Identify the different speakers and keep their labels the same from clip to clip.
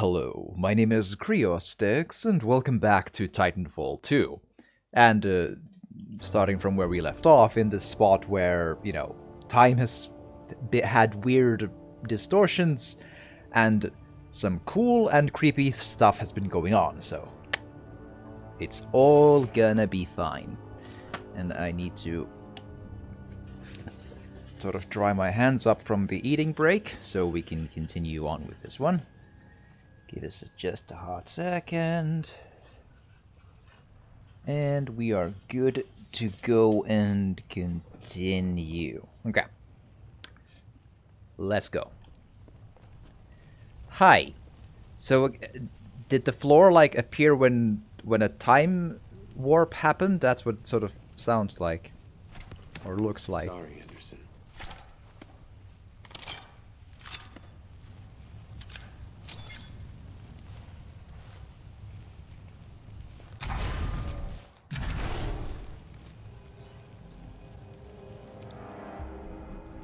Speaker 1: Hello, my name is Kriostyx, and welcome back to Titanfall 2. And uh, starting from where we left off, in the spot where, you know, time has had weird distortions, and some cool and creepy stuff has been going on, so it's all gonna be fine. And I need to sort of dry my hands up from the eating break so we can continue on with this one. Give us just a hot second. And we are good to go and continue. Okay. Let's go. Hi. So, uh, did the floor like appear when when a time warp happened? That's what it sort of sounds like, or looks like.
Speaker 2: Sorry,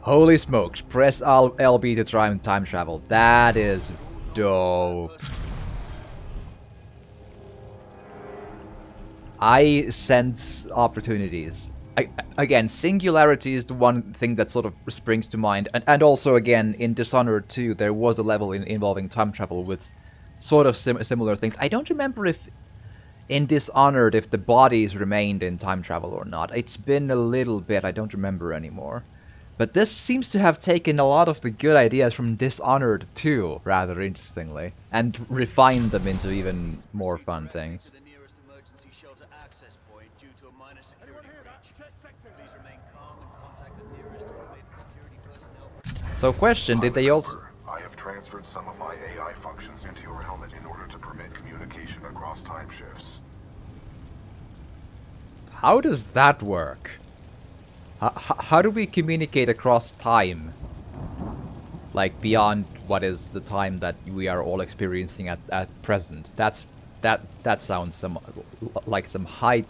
Speaker 1: Holy smokes, press LB to try and time travel. That is dope. I sense opportunities. I, again, singularity is the one thing that sort of springs to mind. And, and also, again, in Dishonored 2, there was a level in, involving time travel with sort of sim similar things. I don't remember if in Dishonored if the bodies remained in time travel or not. It's been a little bit, I don't remember anymore. But this seems to have taken a lot of the good ideas from Dishonored 2, rather interestingly, and refined them into even more fun things.
Speaker 3: To the nearest emergency shelter access point due to a minor security breach. Please remain calm and contact the nearest automated security personnel.
Speaker 1: So question, did they also...
Speaker 4: I have transferred some of my AI functions into your helmet in order to permit communication across time shifts.
Speaker 1: How does that work? H how do we communicate across time? Like beyond what is the time that we are all experiencing at, at present? That's that that sounds some like some high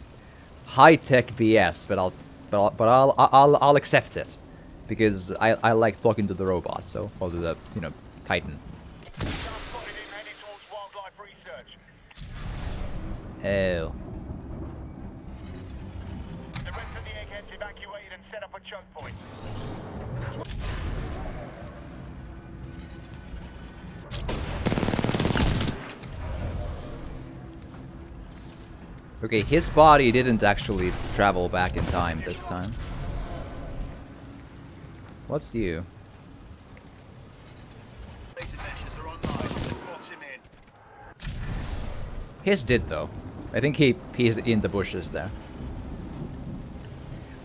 Speaker 1: high tech BS, but I'll but I'll, but I'll I'll I'll accept it because I I like talking to the robot, so I'll do the you know Titan.
Speaker 5: Spotted him heading towards wildlife research.
Speaker 1: Oh. Okay, his body didn't actually travel back in time this time. What's you? His did though. I think he he's in the bushes there.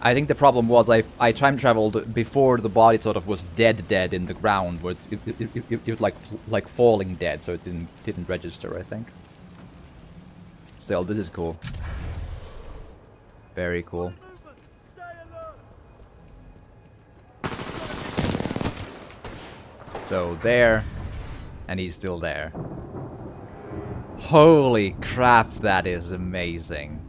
Speaker 1: I think the problem was I I time traveled before the body sort of was dead dead in the ground, it, it, it, it was like like falling dead, so it didn't didn't register. I think. Still, this is cool. Very cool. So there, and he's still there. Holy crap, that is amazing.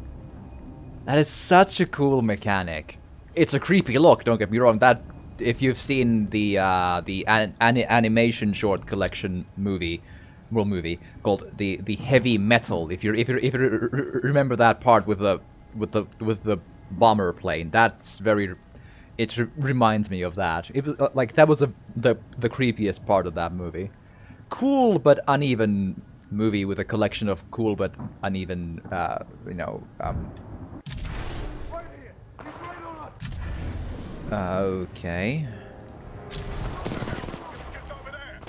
Speaker 1: That is such a cool mechanic. It's a creepy look, don't get me wrong. That if you've seen the uh, the an an animation short collection movie, well movie called the the heavy metal. If you if you if you remember that part with the with the with the bomber plane, that's very. It re reminds me of that. It was uh, like that was a, the the creepiest part of that movie. Cool but uneven movie with a collection of cool but uneven, uh, you know, um, Okay.
Speaker 5: Just over there.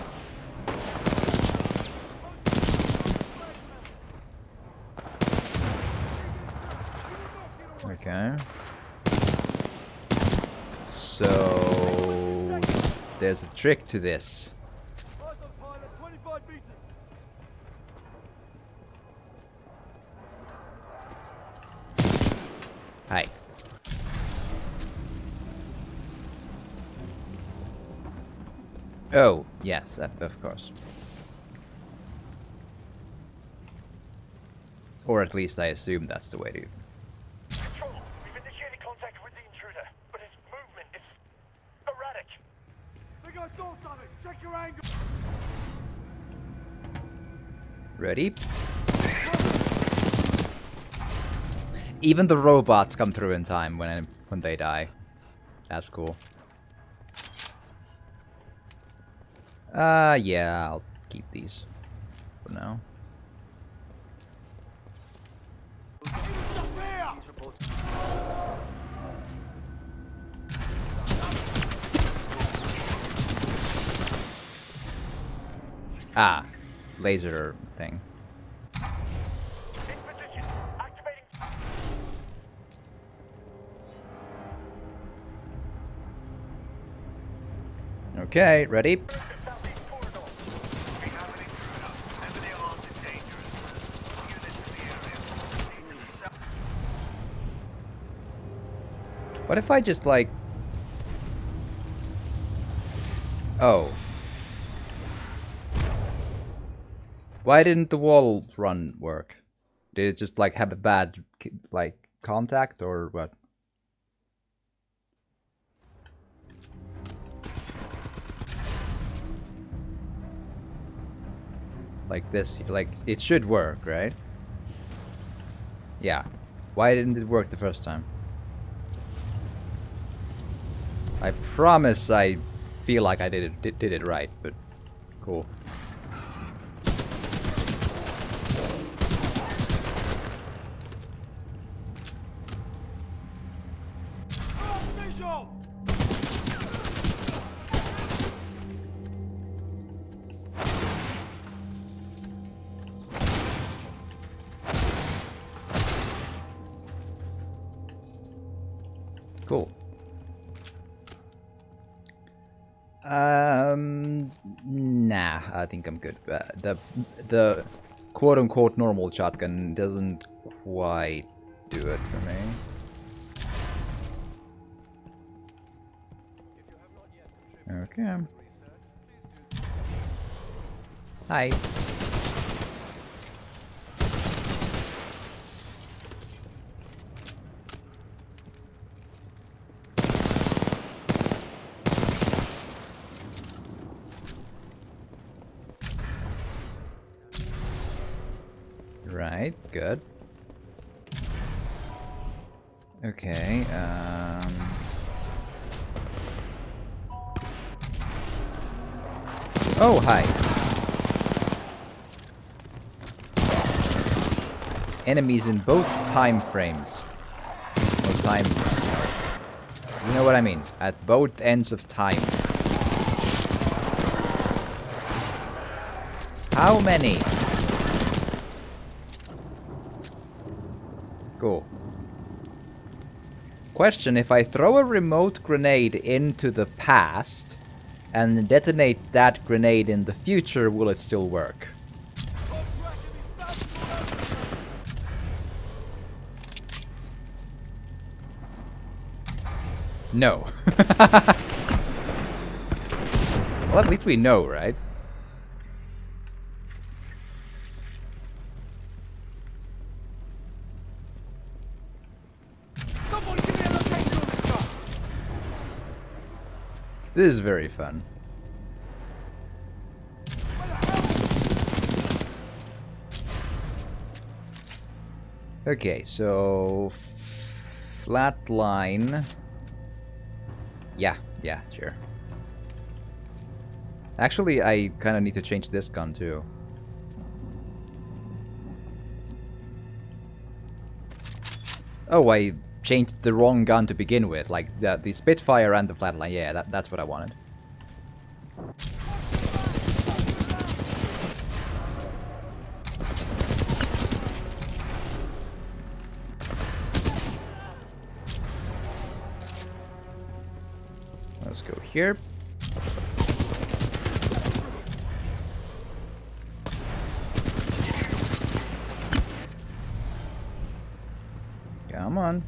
Speaker 1: Okay. So there's a trick to this. Hi. Oh, yes, of of course. Or at least I assume that's the way to
Speaker 5: Control, we've initiated contact with the intruder, but his movement is erratic.
Speaker 6: They got doors on it. Check your angle.
Speaker 1: Ready? Even the robots come through in time when when they die. That's cool. Uh, yeah, I'll keep these for now. Ah, laser thing. Okay, ready? What if I just like... Oh. Why didn't the wall run work? Did it just like have a bad like contact or what? Like this, like it should work, right? Yeah. Why didn't it work the first time? I promise I feel like I did it did, it right, but. Cool. Quote normal shotgun doesn't quite do it for me. Okay. Hi. Right, good. Okay, um... Oh, hi. Enemies in both time frames. Time... You know what I mean. At both ends of time. How many? Cool. Question, if I throw a remote grenade into the past and detonate that grenade in the future, will it still work? No. well, at least we know, right? This is very fun. Okay, so flat line. Yeah, yeah, sure. Actually, I kind of need to change this gun too. Oh, I changed the wrong gun to begin with, like the, the Spitfire and the Flatline. Yeah, that, that's what I wanted. Let's go here. Come on.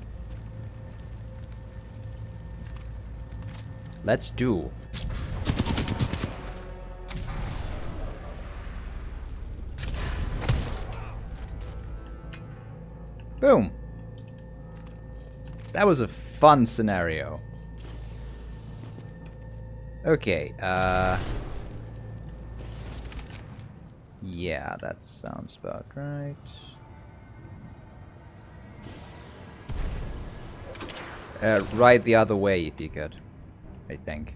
Speaker 1: Let's do. Boom. That was a fun scenario. Okay, uh... Yeah, that sounds about right. Uh, right the other way if you could. I think.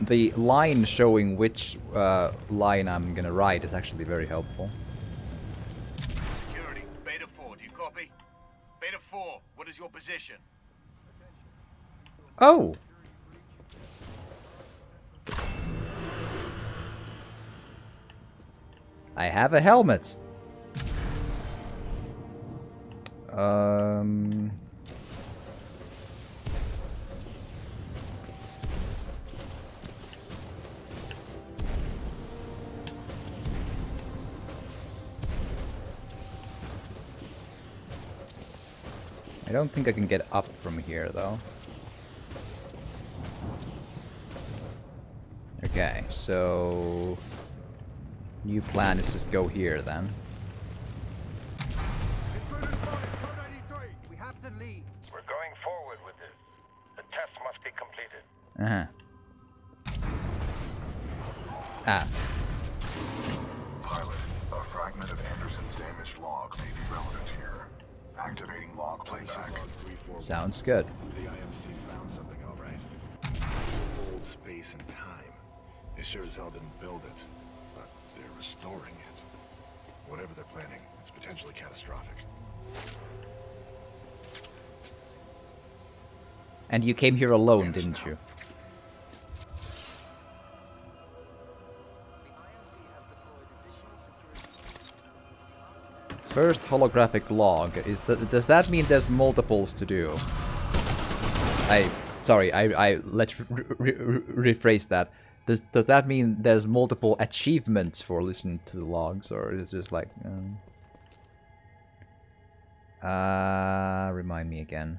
Speaker 1: The line showing which uh, line I'm gonna ride is actually very helpful.
Speaker 4: Security, Beta 4, do you copy? Beta 4, what is your position?
Speaker 1: Oh! I have a helmet. Um. I don't think I can get up from here though. Okay, so new plan is just go here then.
Speaker 2: We have.
Speaker 5: We're going forward with this. The test must be completed.
Speaker 1: Uh huh. Ah,
Speaker 6: Pilot, a fragment of Anderson's damaged log may be relevant here. Activating log playback.
Speaker 1: sounds good.
Speaker 7: The IMC found something, all right. Old space and time. They sure as hell didn't build it, but they're restoring it. Whatever they're planning, it's potentially catastrophic.
Speaker 1: And you came here alone, didn't you? First holographic log. Is that, does that mean there's multiples to do? I sorry. I I let's re re re rephrase that. Does does that mean there's multiple achievements for listening to the logs, or is it just like? Um... Uh, remind me again.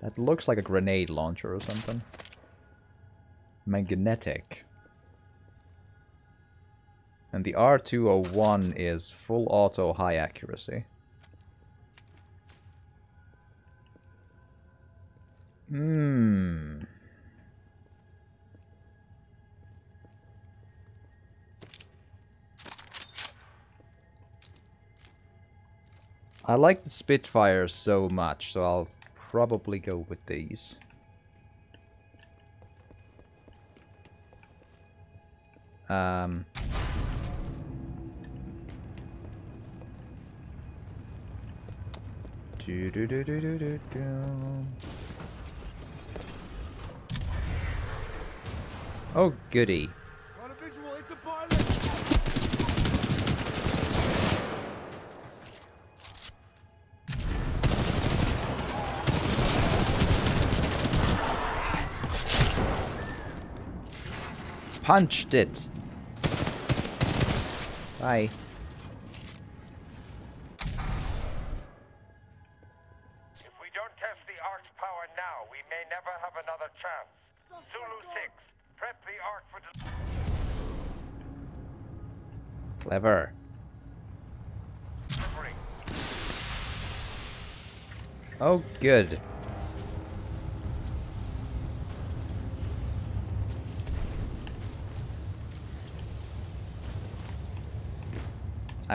Speaker 1: That looks like a grenade launcher or something. Magnetic. And the R201 is full auto high accuracy. Hmm. I like the Spitfire so much, so I'll probably go with these. Um, do do do do do do do. Oh goody!
Speaker 2: Got a visual, it's a pilot!
Speaker 1: Punched it. Bye.
Speaker 5: If we don't test the Ark's power now, we may never have another chance. Zulu 6, prep the Ark for...
Speaker 1: Clever. Oh, good.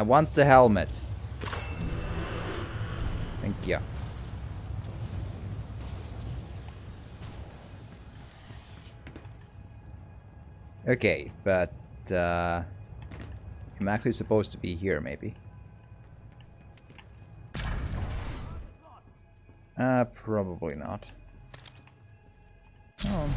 Speaker 1: I want the helmet. Thank you. Okay, but uh, I'm actually supposed to be here, maybe. Uh, probably not. Oh.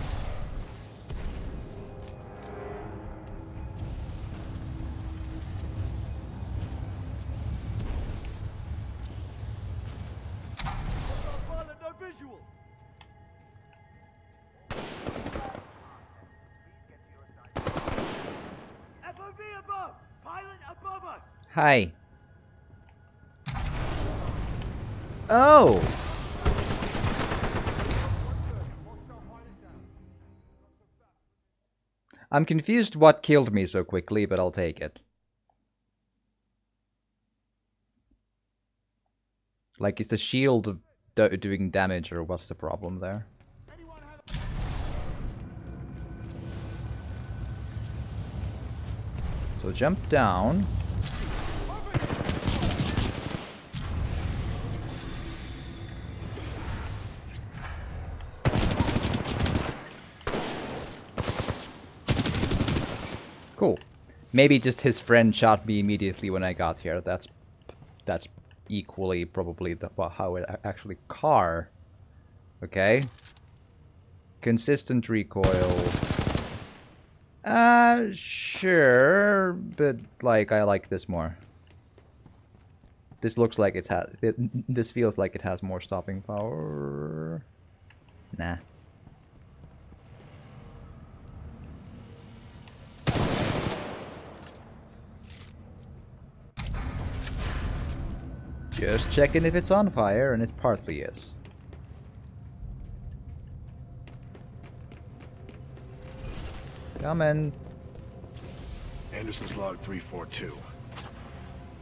Speaker 1: Hi. Oh! I'm confused what killed me so quickly, but I'll take it. Like, is the shield do doing damage or what's the problem there? So jump down. Cool. Maybe just his friend shot me immediately when I got here. That's that's equally probably the, how it actually car. Okay. Consistent recoil. Uh, sure, but like I like this more. This looks like it has. It, this feels like it has more stopping power. Nah. Just checking if it's on fire, and it partly is. Coming.
Speaker 7: Anderson's log 342.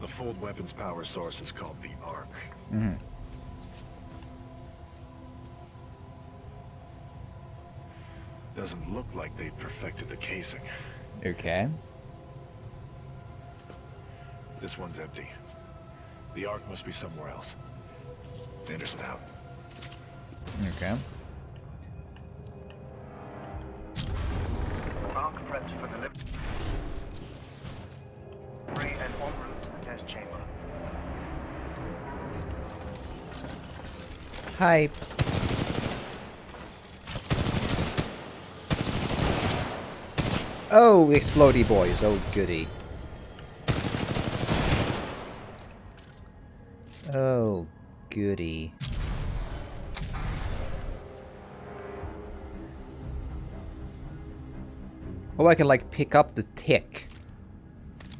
Speaker 7: The fold weapons power source is called the Ark.
Speaker 1: Mhm.
Speaker 7: Doesn't look like they've perfected the casing.
Speaker 1: Okay.
Speaker 7: This one's empty. The Ark must be somewhere else. Anderson out.
Speaker 1: Okay.
Speaker 4: Ark prepped for delivery and en route to the test chamber.
Speaker 1: Hi. Oh, explodey boys. Oh, goody. Goody. Oh, I can like pick up the tick.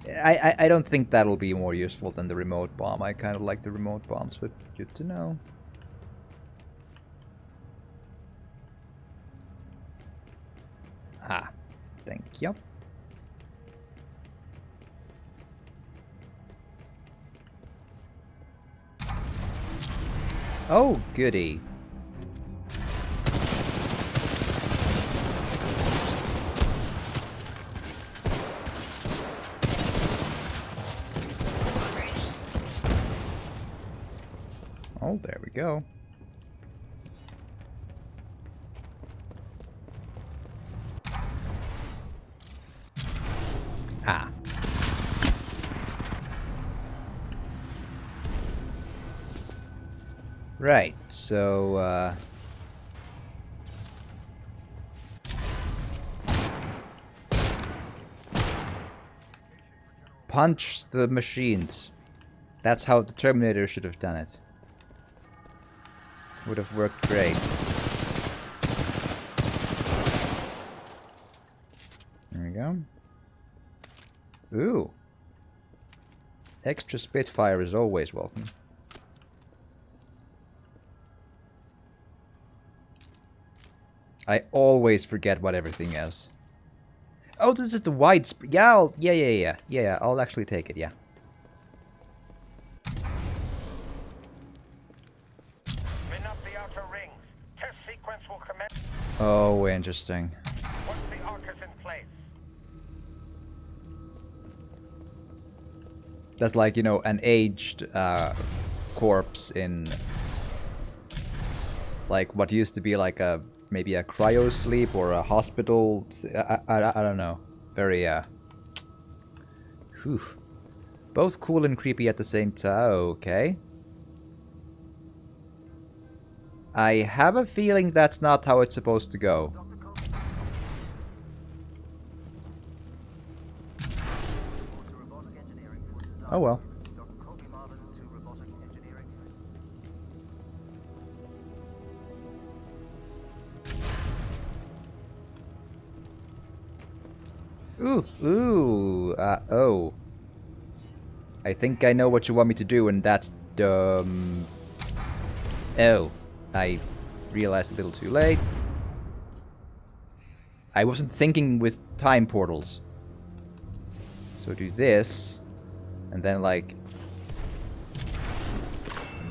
Speaker 1: I, I, I don't think that'll be more useful than the remote bomb. I kind of like the remote bombs, but good to know. Ah, thank you. Oh, goody. Oh, there we go. Right, so, uh... Punch the machines. That's how the Terminator should have done it. Would have worked great. There we go. Ooh. Extra Spitfire is always welcome. I always forget what everything is. Oh, this is the wide sp- yeah, I'll, yeah, yeah, yeah, yeah, yeah, I'll actually take it, yeah.
Speaker 5: Spin up the outer rings. Test sequence will commence
Speaker 1: Oh, interesting.
Speaker 5: once the Ark is in place.
Speaker 1: That's like, you know, an aged uh, corpse in like what used to be like a maybe a cryo sleep or a hospital—I don't know. Very uh. Whew. Both cool and creepy at the same time. Okay. I have a feeling that's not how it's supposed to go. Oh well. Ooh, ooh, uh, oh. I think I know what you want me to do, and that's um. Oh, I realized a little too late. I wasn't thinking with time portals. So do this, and then like.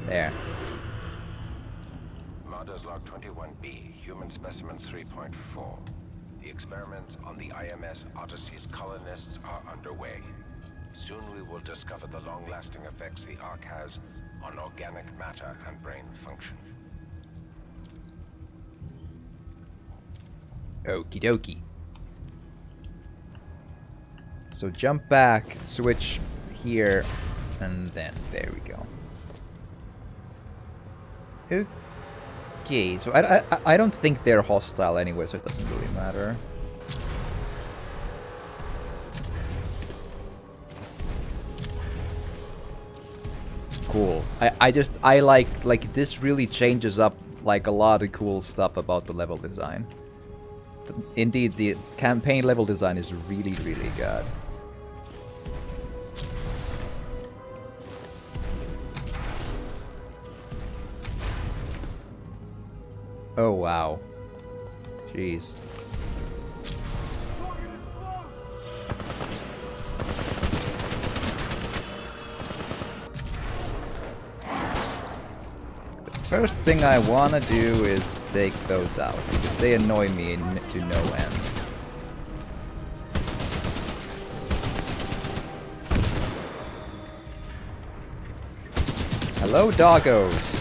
Speaker 1: There.
Speaker 8: Marder's Log 21B, Human Specimen 3.4. Experiments on the IMS Odyssey's colonists are underway. Soon we will discover the long-lasting effects the Ark has on organic matter and brain function.
Speaker 1: Okie dokie. So jump back, switch here, and then there we go. Okay, so I, I, I don't think they're hostile anyway, so it doesn't really matter. Cool. I, I just, I like, like this really changes up like a lot of cool stuff about the level design. Indeed, the campaign level design is really, really good. Oh wow. Jeez. First thing I wanna do is take those out, because they annoy me to no end. Hello, doggos!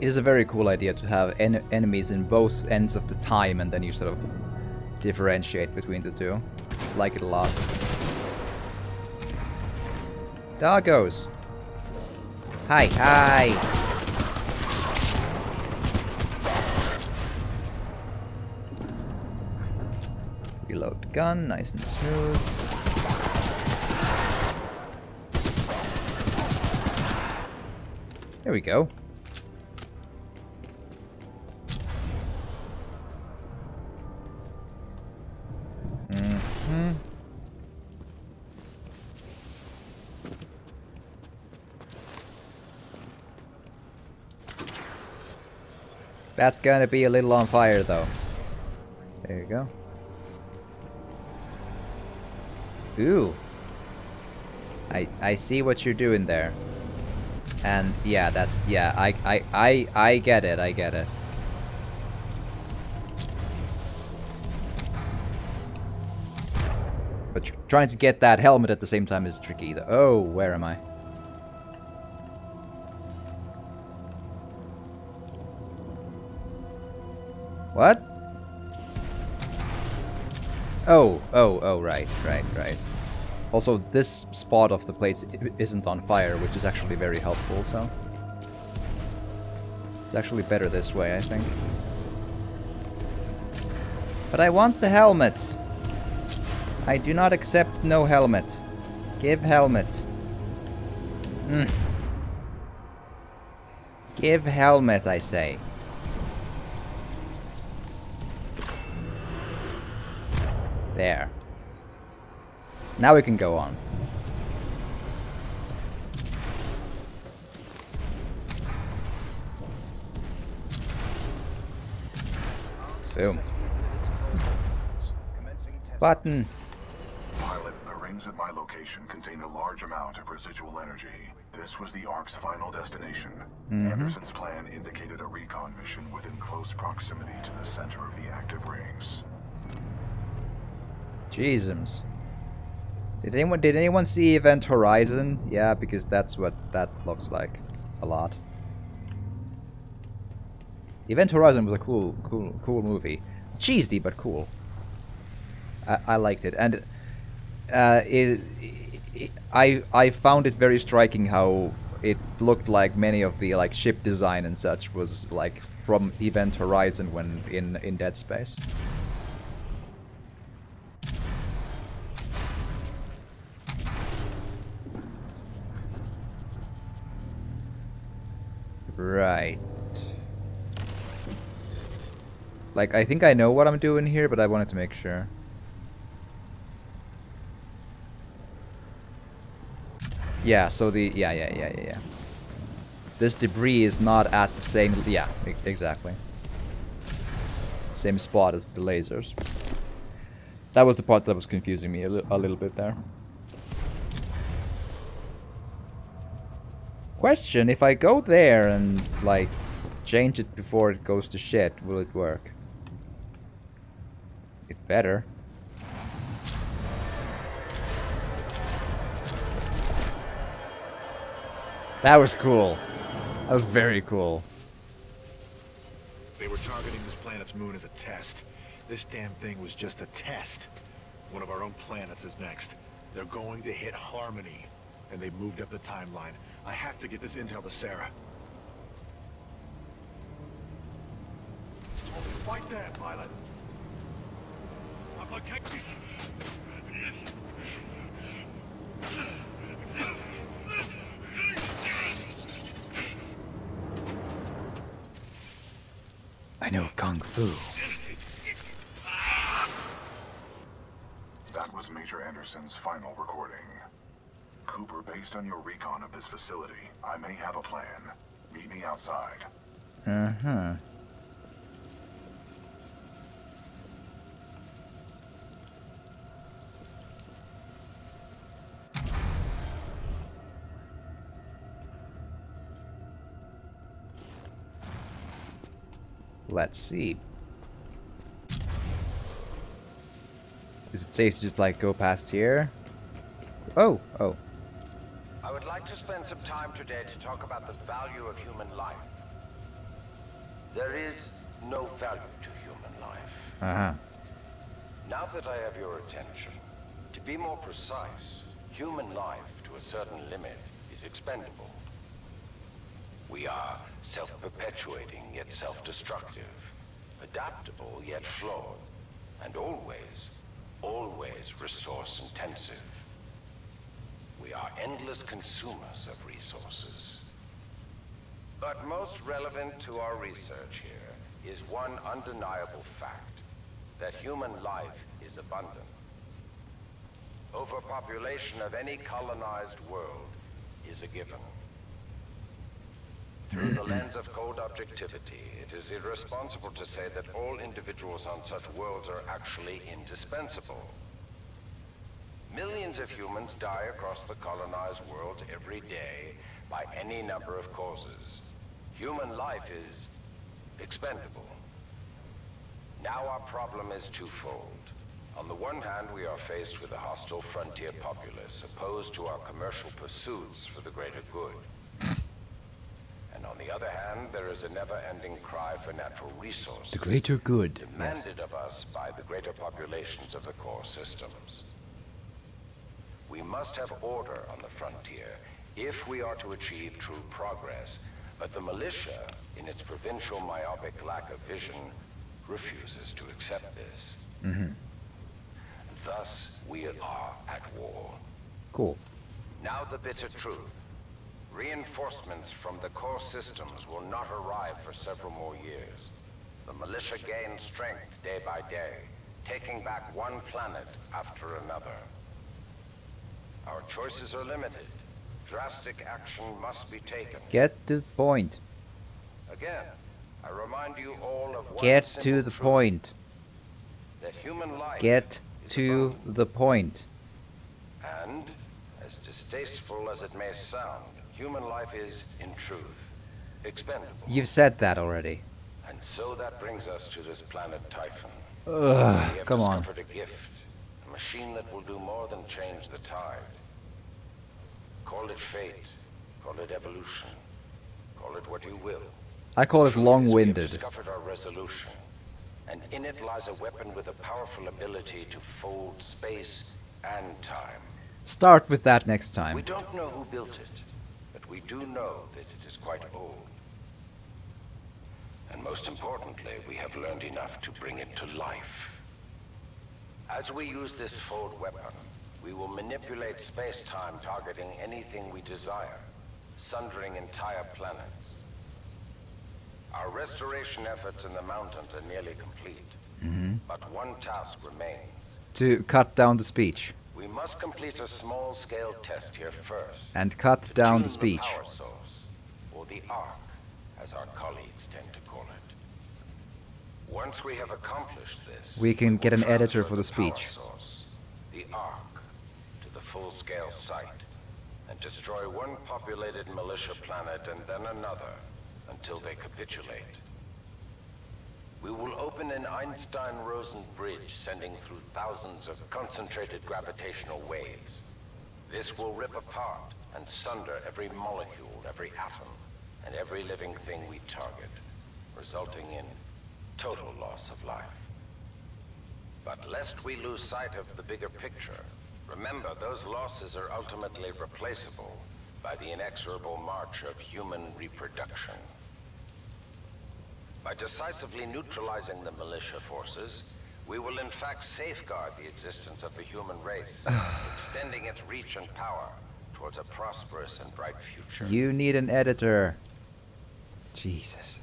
Speaker 1: It is a very cool idea to have en enemies in both ends of the time and then you sort of differentiate between the two. Like it a lot. Doggos! Hi, hi! Reload gun, nice and smooth. There we go. That's gonna be a little on fire though. There you go. Ooh. I I see what you're doing there. And yeah, that's yeah, I I I I get it, I get it. But trying to get that helmet at the same time is tricky. Though. Oh, where am I? Oh, oh, right, right, right. Also, this spot of the place isn't on fire, which is actually very helpful, so... It's actually better this way, I think. But I want the helmet! I do not accept no helmet. Give helmet. Mm. Give helmet, I say. Now we can go on. Boom. Button.
Speaker 6: Pilot, the rings at my location contain a large amount of residual energy. This was the Ark's final destination. Mm-hmm. Anderson's plan indicated a recon mission within close proximity to the center of the active rings.
Speaker 1: Jeezums. Did anyone did anyone see Event Horizon? Yeah, because that's what that looks like. A lot. Event Horizon was a cool cool cool movie. Cheesy but cool. I, I liked it. And uh, it, it, I I found it very striking how it looked like many of the like ship design and such was like from Event Horizon when in in Dead Space. Right. Like, I think I know what I'm doing here, but I wanted to make sure. Yeah, so the... Yeah, yeah, yeah, yeah, yeah. this debris is not at the same. Yeah, exactly. Same spot as the lasers. That was the part that was confusing me a, li- a little bit there. Question: If I go there and like change it before it goes to shit, will it work? It better. That was cool. That was very cool.
Speaker 7: They were targeting this planet's moon as a test. This damn thing was just a test. One of our own planets is next. They're going to hit Harmony. And they've moved up the timeline. I have to get this intel to Sarah.
Speaker 2: Right there, pilot. I'm located.
Speaker 1: I know kung fu.
Speaker 6: That was Major Anderson's final recording. Cooper, based on your recon of this facility, I may have a plan. Meet me outside.
Speaker 1: Uh huh. Let's see. Is it safe to just like go past here? Oh, oh.
Speaker 8: Like to spend some time today to talk about the value of human life. There is no value to human life.
Speaker 1: Uh huh.
Speaker 8: Now that I have your attention, to be more precise, human life to a certain limit is expendable. We are self-perpetuating yet self-destructive, adaptable yet flawed, and always, always resource-intensive. We are endless consumers of resources. But most relevant to our research here is one undeniable fact, that human life is abundant. Overpopulation of any colonized world is a given. Through the lens of cold objectivity, it is irresponsible to say that all individuals on such worlds are actually indispensable. Millions of humans die across the colonized world every day by any number of causes. Human life is expendable. Now our problem is twofold. On the one hand, we are faced with a hostile frontier populace opposed to our commercial pursuits for the greater good. And on the other hand, there is a never-ending cry for natural resources.
Speaker 1: The greater good. Yes.
Speaker 8: demanded of us by the greater populations of the core systems. We must have order on the frontier if we are to achieve true progress, but the militia, in its provincial myopic lack of vision, refuses to accept this.
Speaker 1: Mm-hmm.
Speaker 8: Thus, we are at war.
Speaker 1: Cool.
Speaker 8: Now the bitter truth. Reinforcements from the core systems will not arrive for several more years. The militia gains strength day by day, taking back one planet after another. Our choices are limited. Drastic action must be taken.
Speaker 1: Get to the point.
Speaker 8: Again, I remind you all of
Speaker 1: Get to the point.
Speaker 8: That human life
Speaker 1: Get to
Speaker 8: abundant.
Speaker 1: the point.
Speaker 8: And, as distasteful as it may sound, human life is, in truth, expendable.
Speaker 1: You've said that already.
Speaker 8: And so that brings us to this planet Typhon.
Speaker 1: Ugh, come on.
Speaker 8: discovered a gift, a machine that will do more than change the tide. Call it fate, call it evolution, call it what you will.
Speaker 1: I call it
Speaker 8: Truth is we have
Speaker 1: long-winded.
Speaker 8: discovered our resolution, and in it lies a weapon with a powerful ability to fold space and time.
Speaker 1: Start with that next time.
Speaker 8: We don't know who built it, but we do know that it is quite old. And most importantly, we have learned enough to bring it to life. As we use this fold weapon, we will manipulate space-time targeting anything we desire, sundering entire planets. Our restoration efforts in the mountains are nearly complete,
Speaker 1: hmm
Speaker 8: but one task remains.
Speaker 1: To cut down the speech.
Speaker 8: We must complete a small-scale test here first.
Speaker 1: And cut down the speech.
Speaker 8: power source, or the Ark, as our colleagues tend to call it. Once we have accomplished this,
Speaker 1: We can get an editor for the speech.
Speaker 8: source, the Ark, to the full-scale site, and destroy one populated militia planet and then another until they capitulate. We will open an Einstein-Rosen bridge sending through thousands of concentrated gravitational waves. This will rip apart and sunder every molecule, every atom, and every living thing we target, resulting in total loss of life. But lest we lose sight of the bigger picture, remember those losses are ultimately replaceable by the inexorable march of human reproduction. By decisively neutralizing the militia forces, we will in fact safeguard the existence of the human race, extending its reach and power towards a prosperous and bright future.
Speaker 1: You need an editor. Jesus.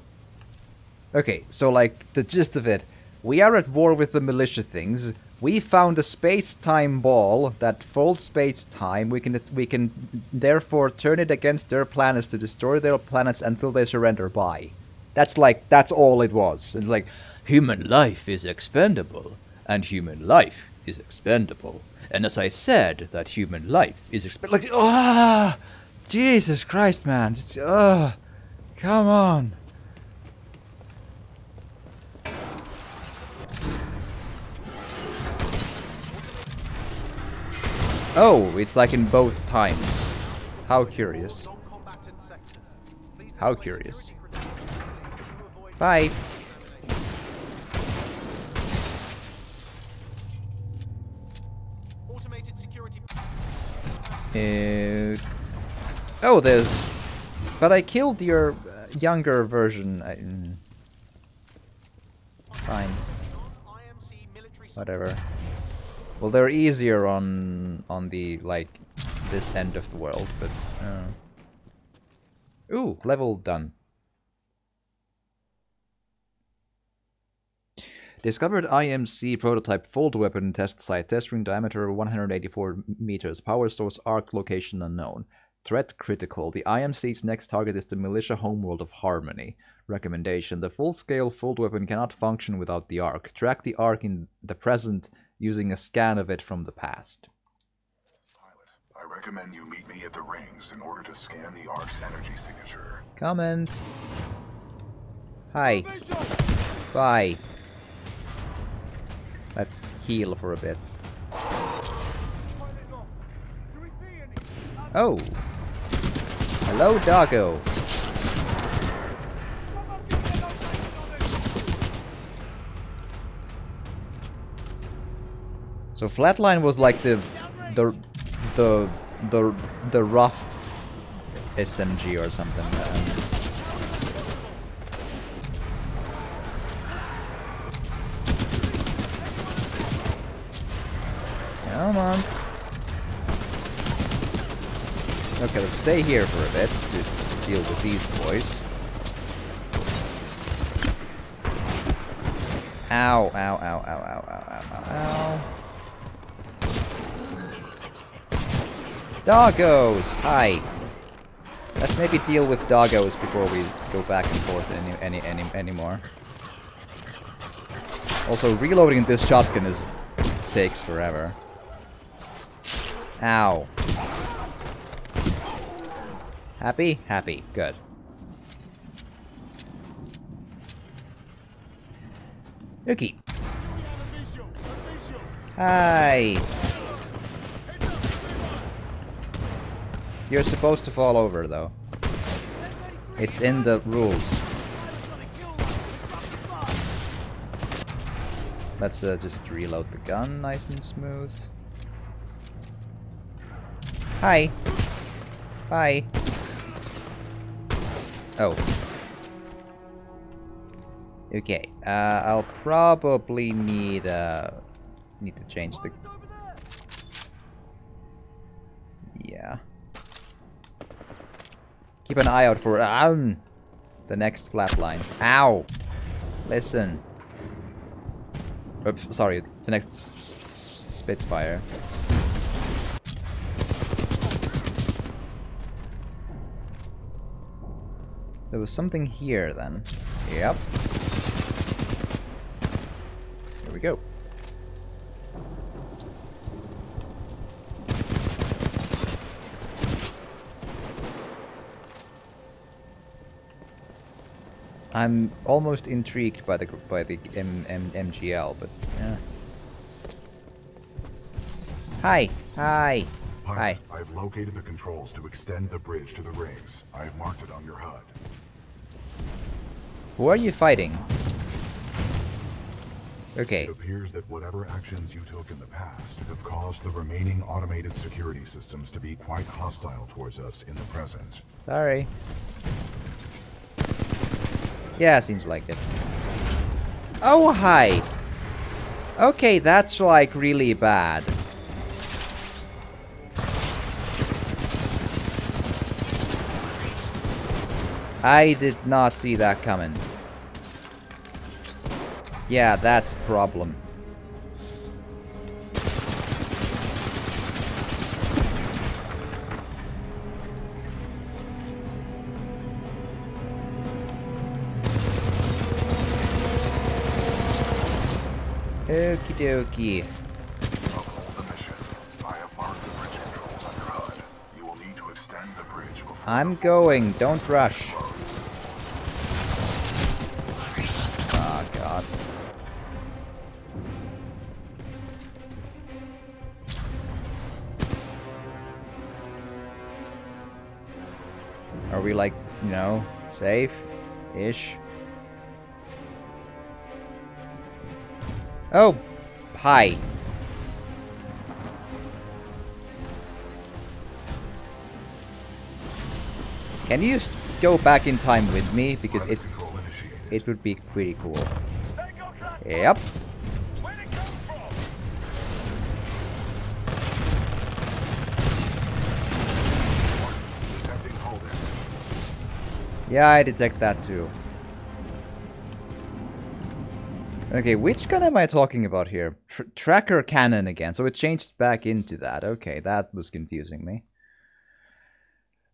Speaker 1: Okay, so like the gist of it, we are at war with the militia things. We found a space-time ball that folds space-time. We can we can therefore turn it against their planets to destroy their planets until they surrender by. That's like that's all it was. It's like human life is expendable and human life is expendable. And as I said, that human life is expendable. Like ah, Jesus Christ, man! Just ah, come on. Oh, it's like in both times. How curious. How curious. Bye. Uh, oh, there's. But I killed your uh, younger version. I, mm. Fine. Whatever. Well, they're easier on on the like this end of the world, but. Uh. Ooh, level done. Discovered IMC prototype fold weapon test site. Test ring diameter 184 meters. Power source Ark location unknown. Threat critical. The IMC's next target is the militia homeworld of Harmony. Recommendation. The full-scale fold weapon cannot function without the Ark. Track the Ark in the present using a scan of it from the past.
Speaker 6: Pilot, I recommend you meet me at the rings in order to scan the Ark's energy signature.
Speaker 1: Comment. Hi. Bye. Let's heal for a bit. Oh. Hello, doggo. So flatline was like the the the the the rough SMG or something. Come on. Okay, let's stay here for a bit to deal with these boys. Ow, ow, ow, ow, ow, ow, ow, ow, Doggos! Hi! Let's maybe deal with doggos before we go back and forth any any any anymore. Also, reloading this shotgun is takes forever. Ow. Happy? Happy. Good. Okay. Hi. You're supposed to fall over, though. It's in the rules. Let's uh, just reload the gun nice and smooth. Hi. Bye. Oh. Okay. Uh, I'll probably need uh need to change the. Yeah. Keep an eye out for um the next flatline. Ow! Listen. Oops, sorry. The next Spitfire. There was something here then. Yep. Here we go. I'm almost intrigued by the by the M M MGL, but yeah. Hi, hi, hi.
Speaker 6: I've located the controls to extend the bridge to the rings. I've marked it on your HUD.
Speaker 1: Who are you fighting? Okay,
Speaker 6: It appears that whatever actions you took in the past have caused the remaining automated security systems to be quite hostile towards us in the present.
Speaker 1: sorry. Yeah, seems like it. Oh, hi. Okay, that's like really bad. I did not see that coming. Yeah, that's problem.
Speaker 6: Bridge before
Speaker 1: I'm going, don't rush. Oh god. Are we like, you know, safe-ish? Oh, hi. Can you go back in time with me? Because it it would be pretty cool. Yep.
Speaker 5: Where'd it come from?
Speaker 6: Detecting hull damage.
Speaker 1: Yeah, I detect that too. Okay, which gun am I talking about here? Tr tracker cannon again. So it changed back into that. Okay, that was confusing me.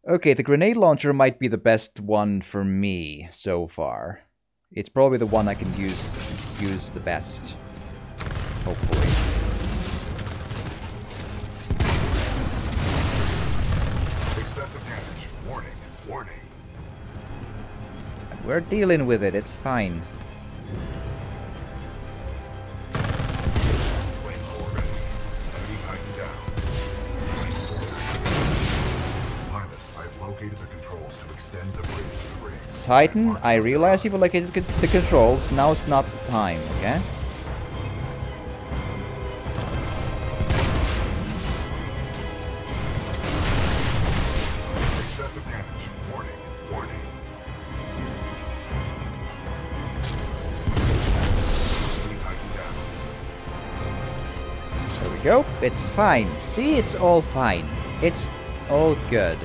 Speaker 1: Okay, the grenade launcher might be the best one for me so far. It's probably the one I can use use the best. Hopefully.
Speaker 6: Excessive damage. Warning. Warning.
Speaker 1: We're dealing with it, it's fine.
Speaker 6: Titan,
Speaker 1: I realize you've located the the controls, it's not the time, okay?
Speaker 6: Excessive damage. Warning. Warning. Enemy Titan down.
Speaker 1: There we go. It's fine. See, it's all fine. It's all good.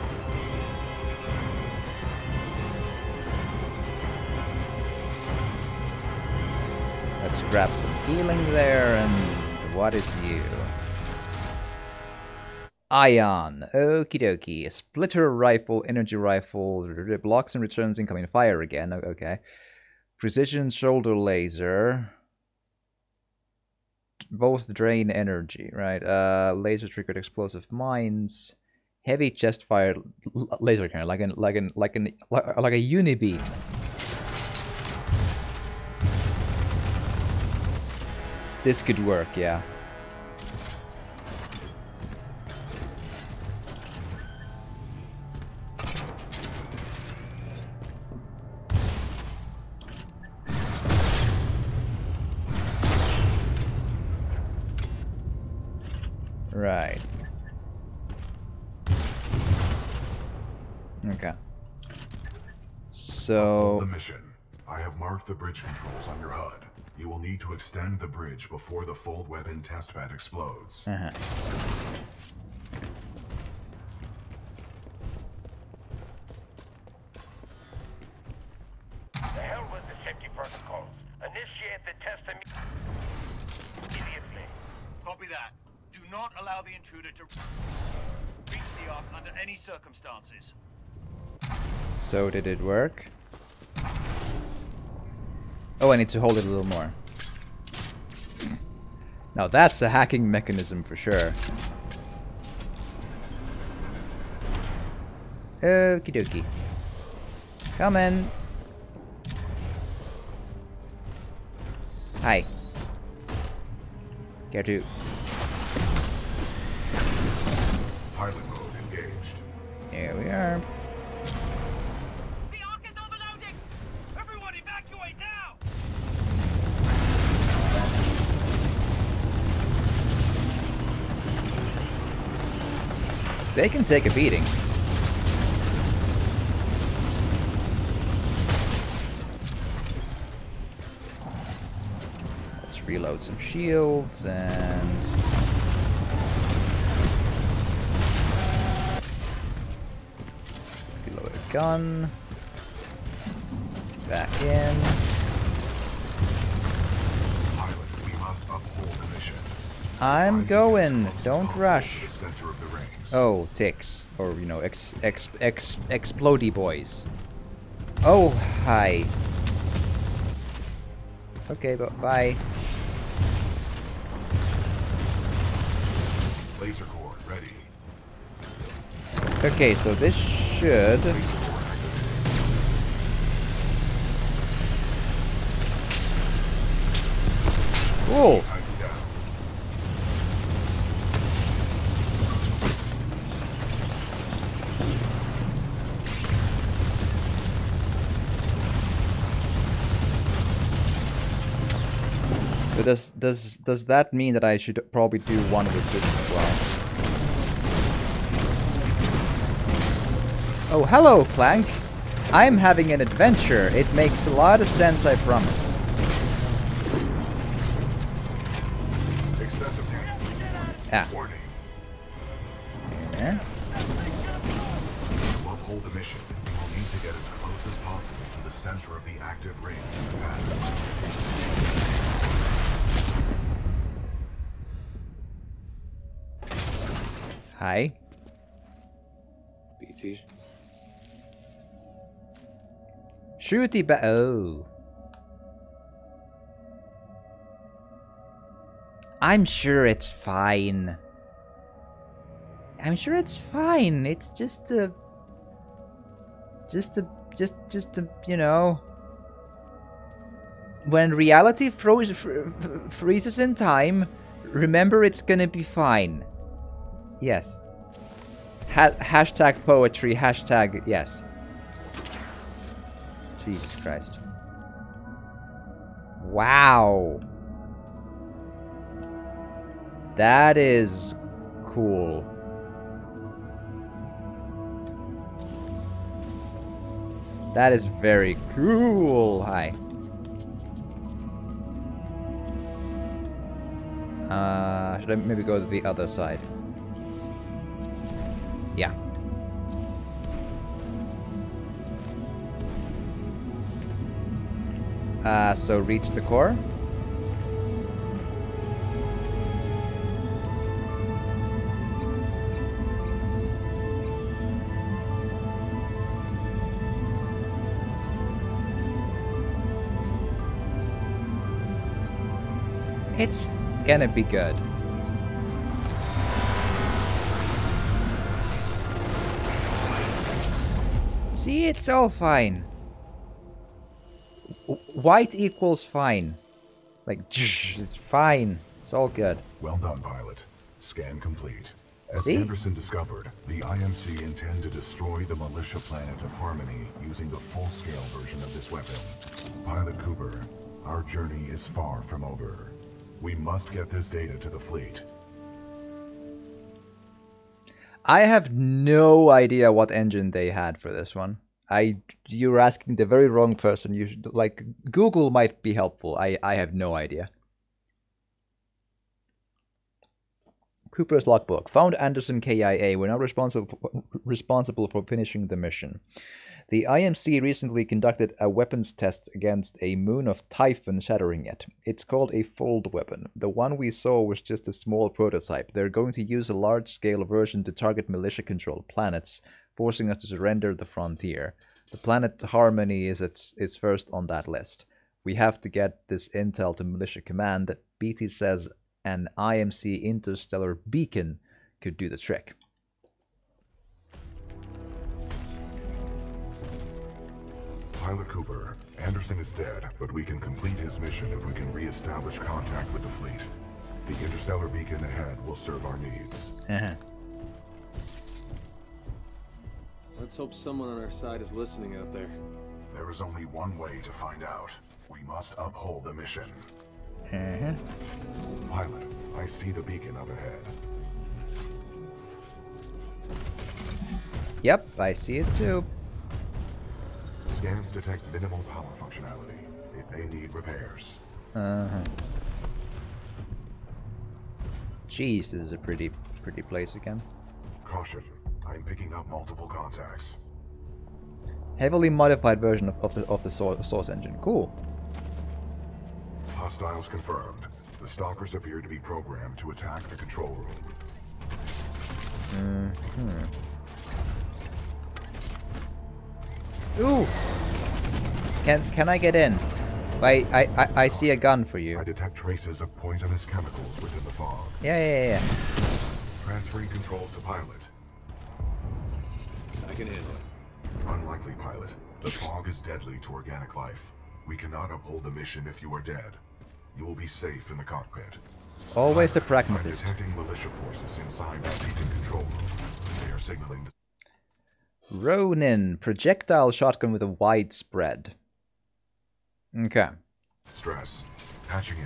Speaker 1: Grab some healing there, and what is you? Ion. Okie dokie. Splitter rifle, energy rifle, blocks and returns incoming fire again. Okay. Precision shoulder laser. Both drain energy, right? Uh, laser triggered explosive mines. Heavy chest fire laser cannon, like an like an like an like, like a unibeam. This could work, yeah. Right. Okay. So
Speaker 6: The mission. I have marked the bridge controls on your HUD. You will need to extend the bridge before the fold weapon testbed explodes.
Speaker 1: uh-huh.
Speaker 5: The hell with the safety protocols. Initiate the test immediately.
Speaker 3: Copy that. Do not allow the intruder to reach the Ark under any circumstances.
Speaker 1: So did it work? Oh, I need to hold it a little more. Now that's a hacking mechanism for sure. Okie dokie. Come in. Hi. Care to
Speaker 6: Pilot mode engaged.
Speaker 1: Here we are. They can take a beating. Let's reload some shields and reload a gun. Back in.
Speaker 6: Pilot, we must uphold the mission.
Speaker 1: I'm going. Don't rush. Oh, ticks. Or, you know, ex, ex, ex, explodey boys. Oh, hi. Okay, but bye.
Speaker 6: Laser core ready.
Speaker 1: Okay, so this should... Cool. Does does does that mean that I should probably do one with this as well? Oh, hello, Clank. I'm having an adventure. It makes a lot of sense, I promise. Hi.
Speaker 7: BT.
Speaker 1: Shooty ba- oh. I'm sure it's fine. I'm sure it's fine. It's just a... Just a... Just, just a, you know... When reality froze, fr freezes in time, remember it's gonna be fine. Yes. Ha hashtag poetry, hashtag yes. Jesus Christ. Wow. That is cool. That is very cool. Hi. Uh, should I maybe go to the other side? Uh, so reach the core. It's gonna be good. See, it's all fine. W- White equals fine. Like, it's fine. It's all good.
Speaker 6: Well done, pilot. Scan complete. As
Speaker 1: See?
Speaker 6: Anderson discovered, the IMC intend to destroy the militia planet of Harmony using the full-scale version of this weapon. Pilot Cooper, our journey is far from over. We must get this data to the fleet.
Speaker 1: I have no idea what engine they had for this one. I you're asking the very wrong person. You should like Google might be helpful. I I have no idea. Cooper's logbook found Anderson KIA. We're now responsible responsible for finishing the mission. The IMC recently conducted a weapons test against a moon of Typhon, shattering it. It's called a fold weapon. The one we saw was just a small prototype. They're going to use a large-scale version to target militia-controlled planets, forcing us to surrender the frontier. The planet Harmony is its, is first on that list. We have to get this intel to Militia Command. That BT says an IMC interstellar beacon could do the trick.
Speaker 6: Pilot Cooper, Anderson is dead, but we can complete his mission if we can re-establish contact with the fleet. The interstellar beacon ahead will serve our needs.
Speaker 1: Uh-huh.
Speaker 9: Let's hope someone on our side is listening out there.
Speaker 6: There is only one way to find out. We must uphold the mission.
Speaker 1: Uh-huh.
Speaker 6: Pilot, I see the beacon up ahead.
Speaker 1: Yep, I see it too.
Speaker 6: Scans detect minimal power functionality. It may need repairs.
Speaker 1: Uh-huh. Jeez, this is a pretty, pretty place again.
Speaker 6: Caution, I'm picking up multiple contacts.
Speaker 1: Heavily modified version of, of the of the source, source engine. Cool.
Speaker 6: Hostiles confirmed. The stalkers appear to be programmed to attack the control room.
Speaker 1: Hmm. Ooh. Can can I get in? I, I I I see a gun for you.
Speaker 6: I detect traces of poisonous chemicals within the fog.
Speaker 1: Yeah yeah yeah.
Speaker 6: Transferring controls to pilot.
Speaker 9: I can handle it.
Speaker 6: Unlikely, pilot. The fog is deadly to organic life. We cannot uphold the mission if you are dead. You will be safe in the cockpit.
Speaker 1: Always the
Speaker 6: I'm
Speaker 1: pragmatist.
Speaker 6: detecting militia forces inside that beacon control room. They are signaling to
Speaker 1: Ronin projectile shotgun with a wide spread. Okay.
Speaker 6: stress. Patching in.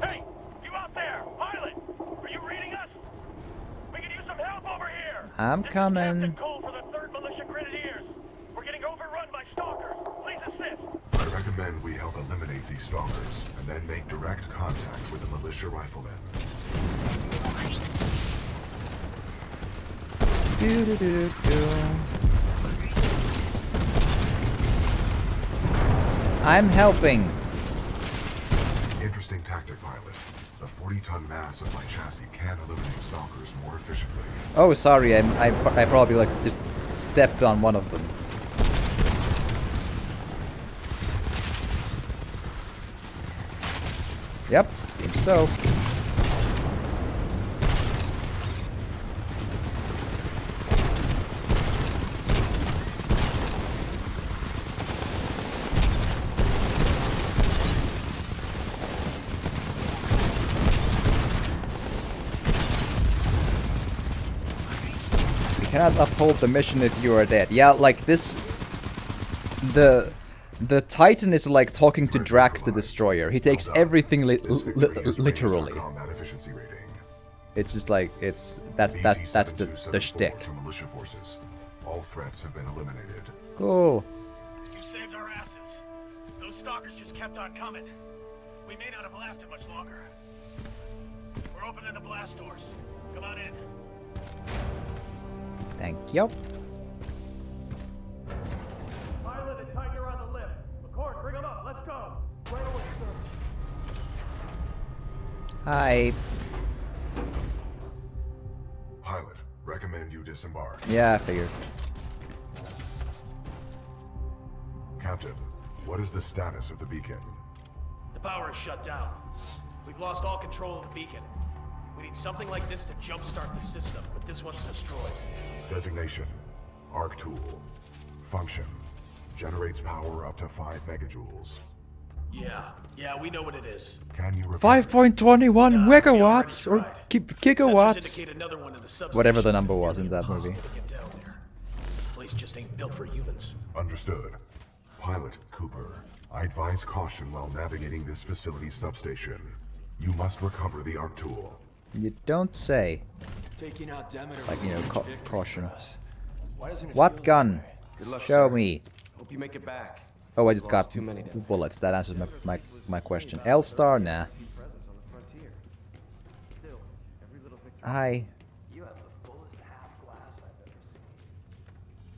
Speaker 2: Hey, you out there, pilot? Are you reading us? We could use some help over here.
Speaker 1: I'm
Speaker 2: This is
Speaker 1: coming.
Speaker 2: Captain Cole for the Third Militia Grenadiers. We're getting overrun by stalkers. Please assist.
Speaker 6: I recommend we help eliminate these stalkers and then make direct contact with the militia riflemen.
Speaker 1: Do, do, do, do. I'm helping.
Speaker 6: Interesting tactic, pilot. The 40-ton mass of my chassis can eliminate stalkers more efficiently.
Speaker 1: Oh, sorry. I, I, I probably like just stepped on one of them. Yep, seems so. Cannot uphold the mission if you are dead. Yeah, like this. The the Titan is like talking to Drax the Destroyer. He takes everything li
Speaker 6: This
Speaker 1: li
Speaker 6: victory has raised our
Speaker 1: literally.
Speaker 6: combat efficiency rating.
Speaker 1: It's just like it's that's that that's the the shtick.
Speaker 6: to militia forces. All threats have been eliminated.
Speaker 1: Cool.
Speaker 2: You saved our asses. Those stalkers just kept on coming. We may not have lasted much longer. We're opening the blast doors. Come on in.
Speaker 1: Thank you.
Speaker 2: Pilot and Titan on the lift. McCord, bring them up. Let's go. Right away, sir.
Speaker 1: Hi.
Speaker 6: Pilot, recommend you disembark.
Speaker 1: Yeah, I figured.
Speaker 6: Captain, what is the status of the beacon?
Speaker 10: The power is shut down. We've lost all control of the beacon. We need something like this to jumpstart the system, but this one's destroyed.
Speaker 6: Designation, Arc Tool. Function, generates power up to 5 megajoules.
Speaker 10: Yeah, yeah, we know what it is.
Speaker 6: Can you repair
Speaker 1: Five
Speaker 6: it?
Speaker 1: point twenty one
Speaker 10: Yeah, we already
Speaker 1: megawatts or ki- gigawatts.
Speaker 10: one in the.
Speaker 1: Whatever the number was in that movie.
Speaker 10: impossible to get down there. This place just ain't built for humans.
Speaker 6: Understood. Pilot Cooper, I advise caution while navigating this facility's substation. You must recover the Arc Tool.
Speaker 1: You don't say.
Speaker 11: Taking out Demeter
Speaker 1: Like, you know,
Speaker 11: a huge
Speaker 1: ca-
Speaker 11: victory for
Speaker 1: caution.
Speaker 11: us. Why doesn't it
Speaker 1: What gun?
Speaker 11: Good luck,
Speaker 1: Show
Speaker 11: sir.
Speaker 1: me.
Speaker 11: Hope you make it back.
Speaker 1: Oh, I just got
Speaker 11: too many
Speaker 1: bullets. That answers my my, my question. L star, nah. Hi.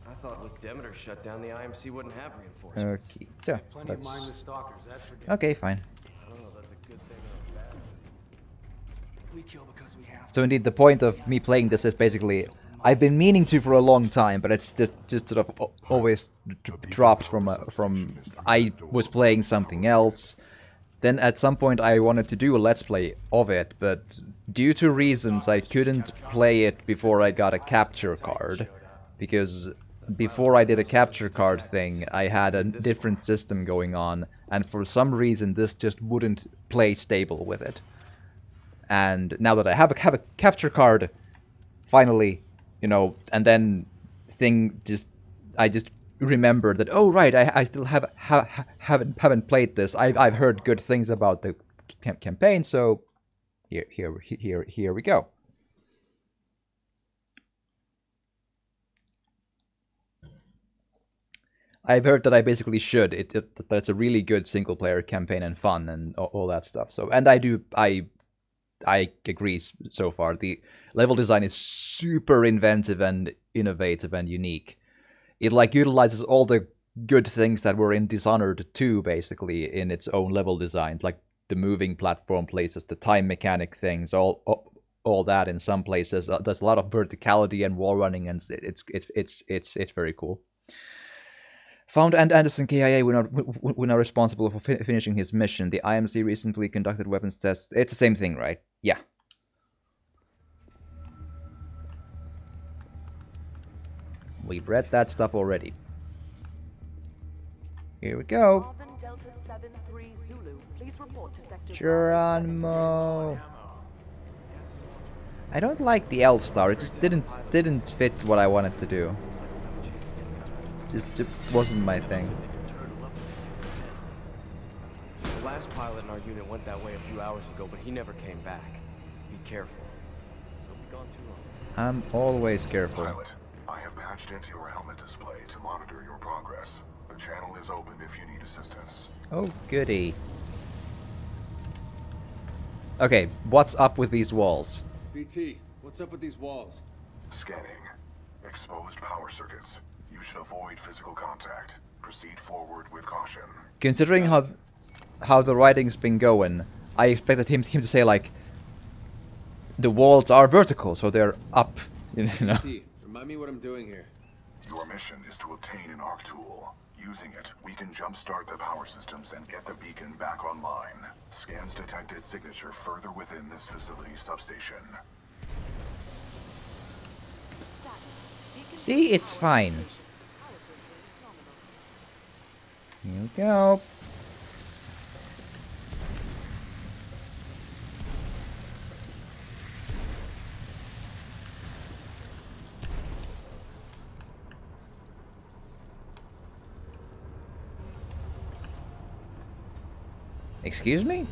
Speaker 11: I thought with Demeter shut down, the IMC wouldn't have reinforcements.
Speaker 1: Okay, so let's.
Speaker 11: that's
Speaker 1: Okay, fine.
Speaker 11: I don't know if that's a good thing or a bad thing.
Speaker 10: We kill because we have
Speaker 1: So indeed, the point of me playing this is basically I've been meaning to for a long time, but it's just just sort of always dropped from a, from I was playing something else. Then at some point I wanted to do a let's play of it, but due to reasons I couldn't play it before I got a capture card because before I did a capture card thing, I had a different system going on, and for some reason this just wouldn't play stable with it. And now that I have a, have a capture card, finally, you know, and then thing just, I just remember that, oh right, I, I still have, ha, haven't haven't played this. I've, I've heard good things about the campaign, so here, here, here, here we go. I've heard that I basically should. It, it that's a really good single player campaign and fun and all, all, that stuff. So and I do I I agree so far. The level design is super inventive and innovative and unique. It like utilizes all the good things that were in Dishonored 2 basically in its own level design, like the moving platform places, the time mechanic things, all all, that in some places. Uh, there's a lot of verticality and wall running, and it's it's it's it's it's very cool. Found and Anderson KIA were not, were not responsible for fi finishing his mission. The IMC recently conducted weapons tests. It's the same thing, right? Yeah. We've read that stuff already. Here we go. Geronimo. I don't like the L star. It just didn't didn't fit what I wanted to do. Just, wasn't my thing.
Speaker 11: The last pilot in our unit went that way a few hours ago, but he never came back. Be careful.
Speaker 1: I'm always careful.
Speaker 6: Pilot, I have patched into your helmet display to monitor your progress. The channel is open if you need assistance.
Speaker 1: Oh, goody. Okay, what's up with these walls?
Speaker 9: BT, what's up with these walls?
Speaker 6: Scanning. Exposed power circuits. You should avoid physical contact. Proceed forward with caution.
Speaker 1: Considering how how the writing's been going, I expected him him to say like the walls are vertical, so they're up. You know.
Speaker 9: See, remind me what I'm doing here.
Speaker 6: Your mission is to obtain an arc tool. Using it, we can jumpstart the power systems and get the beacon back online. Scans detected signature further within this facility substation.
Speaker 1: See, it's fine. Here we go. Excuse me?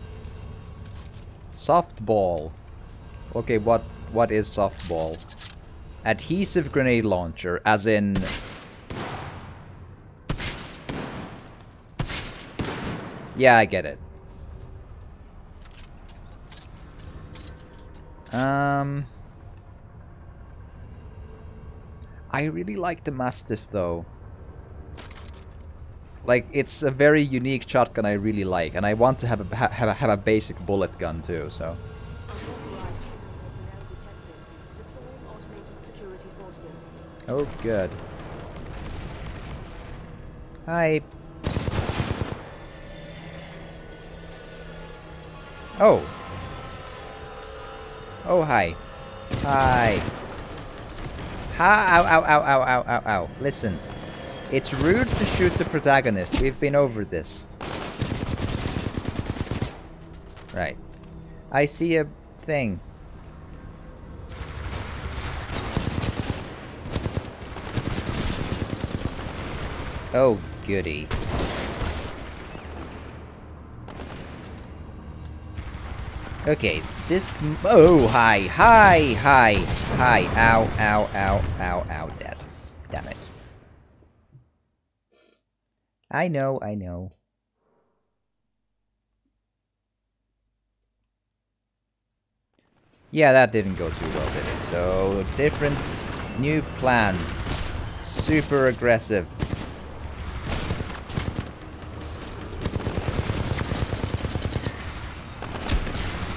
Speaker 1: Softball. Okay, what what is softball? Adhesive grenade launcher, as in Yeah, I get it. Um, I really like the Mastiff though. Like, it's a very unique shotgun I really like, and I want to have a, have a, have a basic bullet gun too, so... Oh, good. Hi. Oh. Oh, hi. Hi. Ha, ow, ow, ow, ow, ow, ow, ow. Listen. It's rude to shoot the protagonist. We've been over this. Right. I see a thing. Oh, goody. Okay, this... Oh, hi, hi, hi, hi. Ow, ow, ow, ow, ow, dead. Damn it. I know, I know. Yeah, that didn't go too well, did it? So, different, new plan. Super aggressive.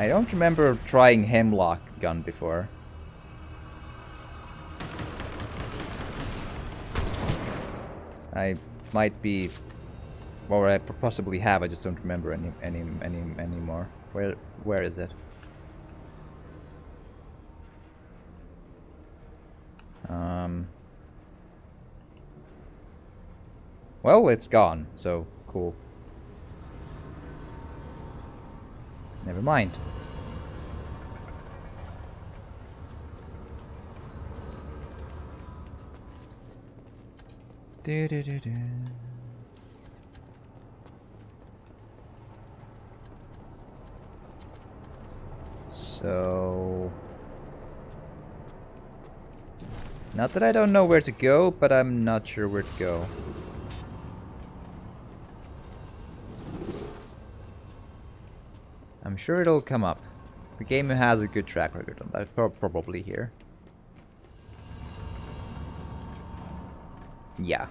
Speaker 1: I don't remember trying Hemlock gun before. I might be, or I possibly have. I just don't remember any any any anymore. Where where is it? Um. Well, it's gone. So cool. Never mind. Do do do do. So... Not that I don't know where to go, but I'm not sure where to go. I'm sure it'll come up. The game has a good track record on that, probably here. Yeah.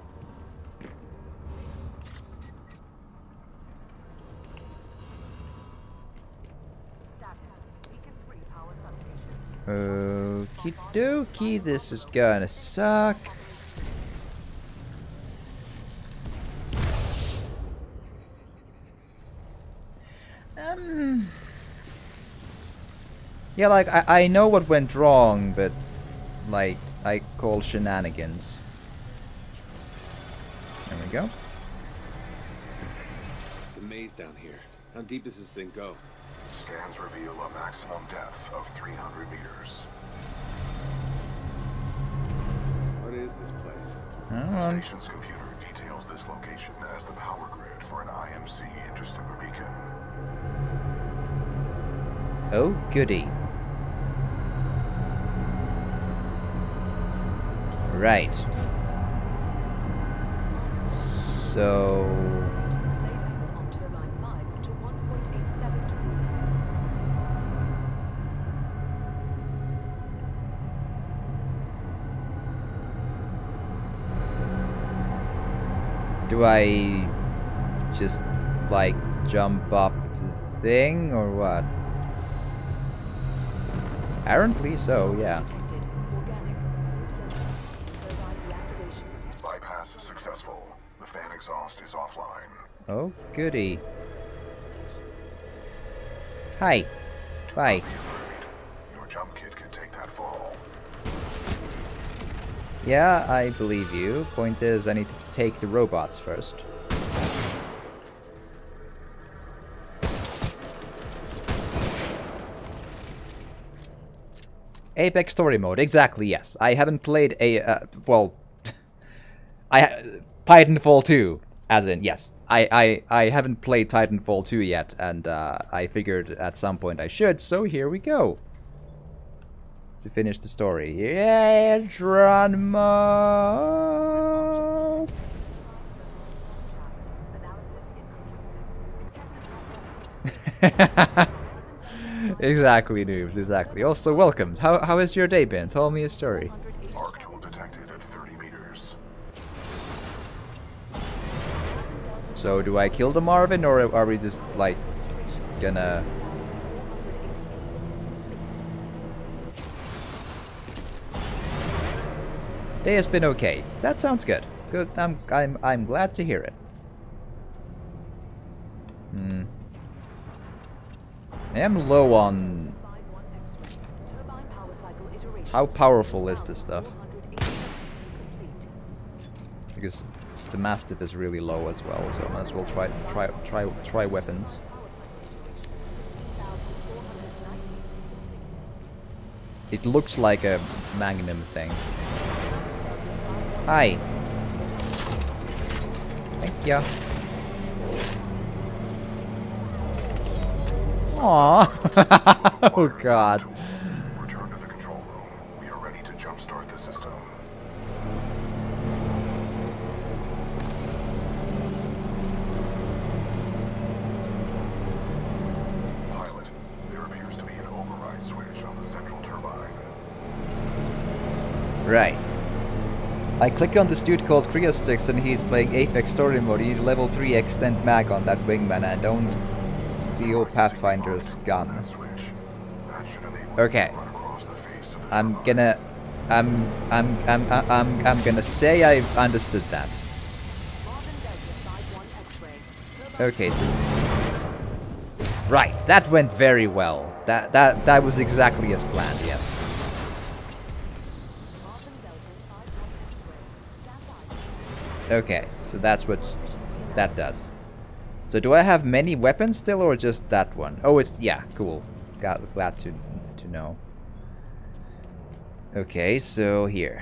Speaker 1: Okie dokie, this is gonna suck. Um, yeah, like, I, I know what went wrong, but, like, I call shenanigans. There we go.
Speaker 9: It's a maze down here. How deep does this thing go?
Speaker 6: Scans reveal a maximum depth of 300 meters.
Speaker 9: What is this place?
Speaker 6: The station's computer details this location as the power grid for an IMC interstellar beacon.
Speaker 1: Oh, goody. Right. So... Do I just like jump up to the thing or what? Apparently so, yeah.
Speaker 6: Bypass successful. The fan exhaust is offline.
Speaker 1: Oh, goody. Hi. Bye.
Speaker 6: Your jump kit can take that fall.
Speaker 1: Yeah, I believe you. Point is, I need to take the robots first. Apex Story Mode, exactly, yes. I haven't played a, uh, well, I, Titanfall 2, as in, yes. I, I, I haven't played Titanfall 2 yet, and uh, I figured at some point I should, so here we go. To finish the story. Yeah, drama. exactly, noobs, exactly. Also, welcome. How, how has your day been? Tell me a story.
Speaker 6: Arc tool detected at 30 meters.
Speaker 1: So, do I kill the Marvin, or are we just, like, gonna... Day has been okay. That sounds good. Good. I'm I'm I'm glad to hear it. Hmm. I am low on how powerful is this stuff? Because the Mastiff is really low as well, so I might as well try try try try weapons. It looks like a Magnum thing. Hi. Thank you. Aww. oh god.
Speaker 6: Return to the control room. We are ready to jumpstart the system. Pilot, there appears to be an override switch on the central turbine.
Speaker 1: Right. I click on this dude called Kriostyx and he's playing Apex Story Mode. You need level 3 extend mag on that wingman and don't steal Pathfinder's gun. Okay. I'm gonna... I'm... I'm... I'm... I'm... I'm gonna say I've understood that. Okay, so... Right, that went very well. That that that was exactly as planned, yes. Okay, so that's what that does. So do I have many weapons still or just that one? Oh, it's yeah, cool. Got glad to to know. Okay, so here.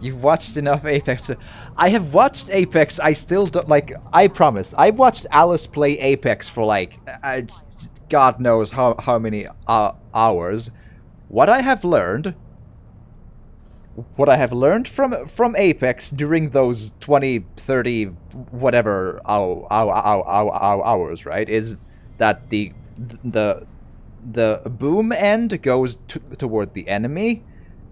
Speaker 1: You've watched enough Apex. I have watched Apex. I still don't like. I promise. I've watched Alice play Apex for like, uh, God knows how how many uh, hours. What I have learned what I have learned from from Apex during those 20, 30, whatever hour, hour, hour, hours, right, is that the the the boom end goes toward the enemy,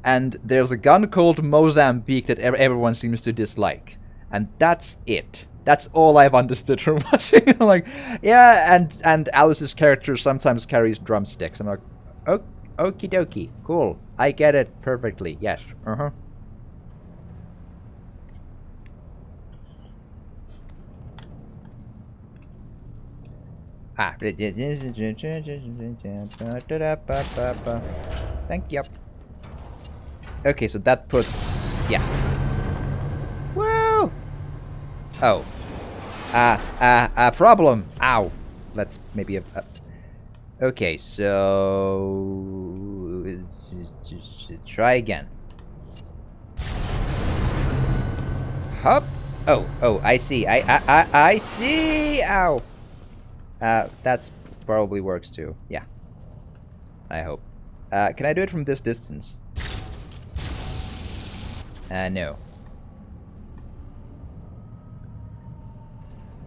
Speaker 1: and there's a gun called Mozambique that everyone seems to dislike, and that's it. That's all I've understood from watching. I'm like, yeah, and and Alice's character sometimes carries drumsticks. I'm like, okay. Okie dokie. Cool. I get it perfectly. Yes. Uh-huh. Ah. Thank you. Okay, so that puts... Yeah. Woo! Oh. Ah, uh, ah, uh, uh, problem. Ow. Let's maybe... Uh, Okay, so try again. Hup. Oh, oh, I see. I, I, I, I see. Ow. Uh, that's probably works too. Yeah. I hope. Uh, can I do it from this distance? Uh, no.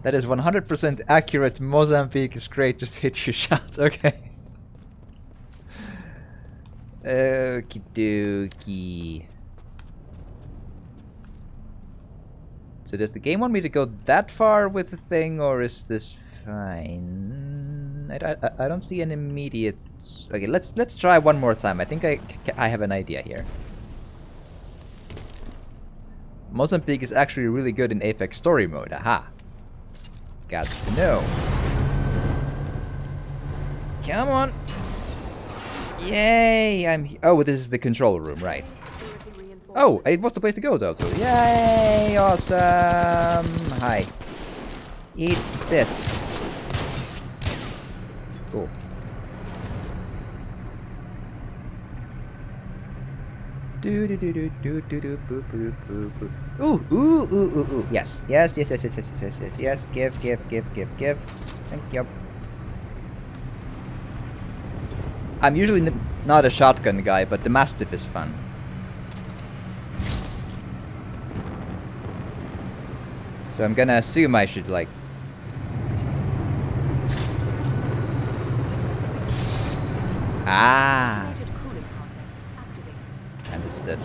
Speaker 1: That is 100% accurate. Mozambique is great. Just hit your shots. Okay. Okie dokie. So does the game want me to go that far with the thing, or is this fine? I, I, I don't see an immediate... Okay, let's let's try one more time. I think I, I have an idea here. Mozambique is actually really good in Apex Story Mode. Aha. Got to know. Come on. Yay! I'm. Oh, this is the control room, right? Oh, it was the place to go, though. So, yay! Awesome. Hi. Eat this. Cool. Do do do do do do do boo boo. Ooh ooh ooh ooh ooh. Yes yes yes yes yes yes yes yes yes. Give give give give give. Thank you. I'm usually not a shotgun guy, but the Mastiff is fun. So I'm gonna assume I should like Ah. Understood.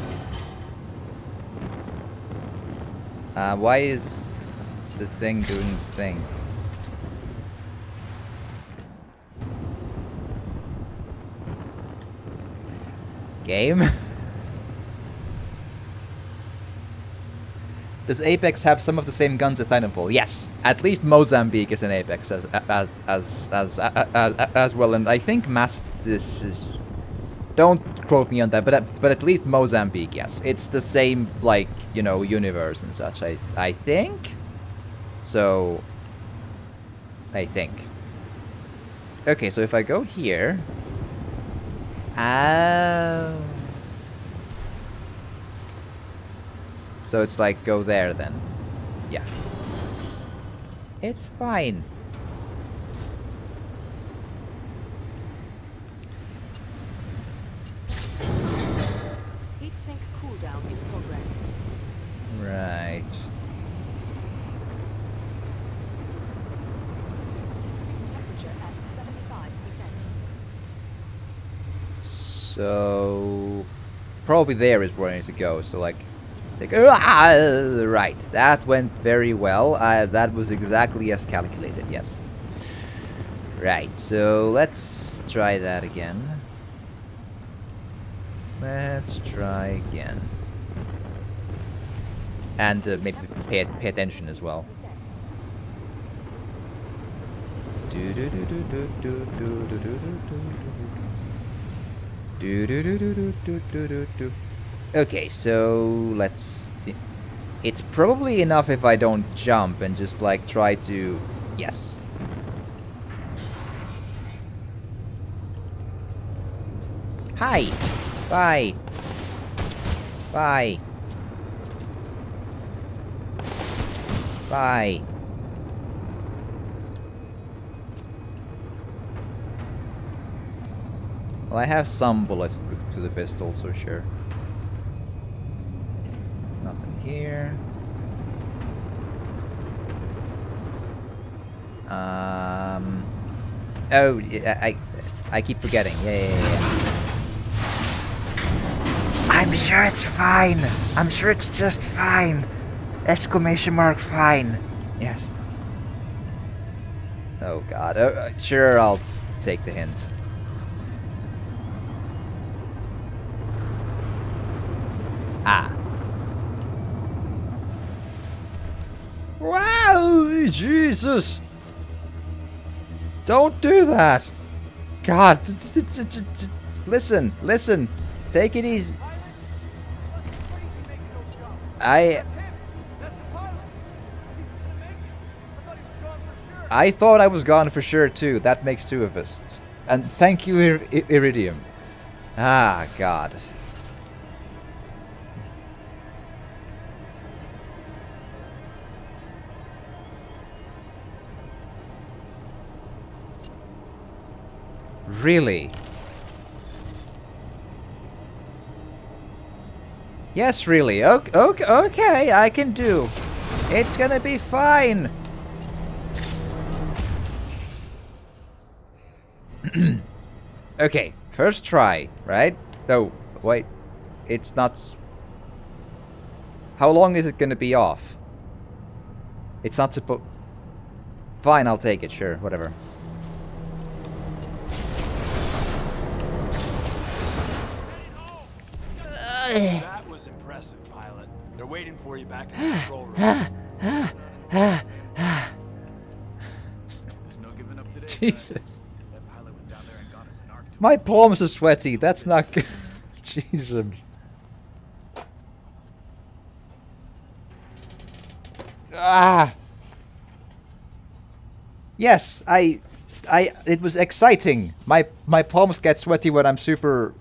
Speaker 1: Uh, why is the thing doing the thing? Game? Does Apex have some of the same guns as Titanfall? Yes. At least Mozambique is in Apex as as as as as, as, well, and I think Mast is, is don't quote me on that, but at, but at least Mozambique, yes, it's the same like you know universe and such. I I think. So. I think. Okay, so if I go here. Oh. So it's like, go there then. Yeah. It's fine.
Speaker 12: Heat sink cooldown in progress.
Speaker 1: Right. So probably there is where I need to go. So like, like ah, right. That went very well. Uh, that was exactly as calculated. Yes. Right. So let's try that again. Let's try again. And uh, maybe pay, pay attention as well. Do do do do do do do do do do do do do do do do do do do. Okay, so let's. It's probably enough if I don't jump and just like try to. Yes. Hi. Bye. Bye. Bye. Well, I have some bullets to the pistol, so sure. Nothing here. Um. Oh, I, I keep forgetting. Yeah, yeah, yeah. I'm sure it's fine. I'm sure it's just fine. Exclamation mark fine. Yes. Oh god. Uh, uh, sure, I'll take the hint. Ah. Wow, Jesus! Don't do that! God, listen, listen, take it easy. I... I thought I was gone for sure too, that makes two of us. And thank you, Ir Iridium. Ah, God. Really? Yes, really. Okay, okay, okay, I can do. It's gonna be fine. okay, first try, right? Oh, wait. It's not... How long is it gonna be off? It's not supposed... Fine, I'll take it, sure, whatever.
Speaker 13: That was impressive, pilot. They're waiting for you back in the control room. There's
Speaker 2: no giving up today.
Speaker 1: Jesus.
Speaker 2: That pilot went down there and got us an arc
Speaker 1: My palms are sweaty, that's not good. Jesus. Ah! Yes, I... I... It was exciting. My my palms get sweaty when I'm super...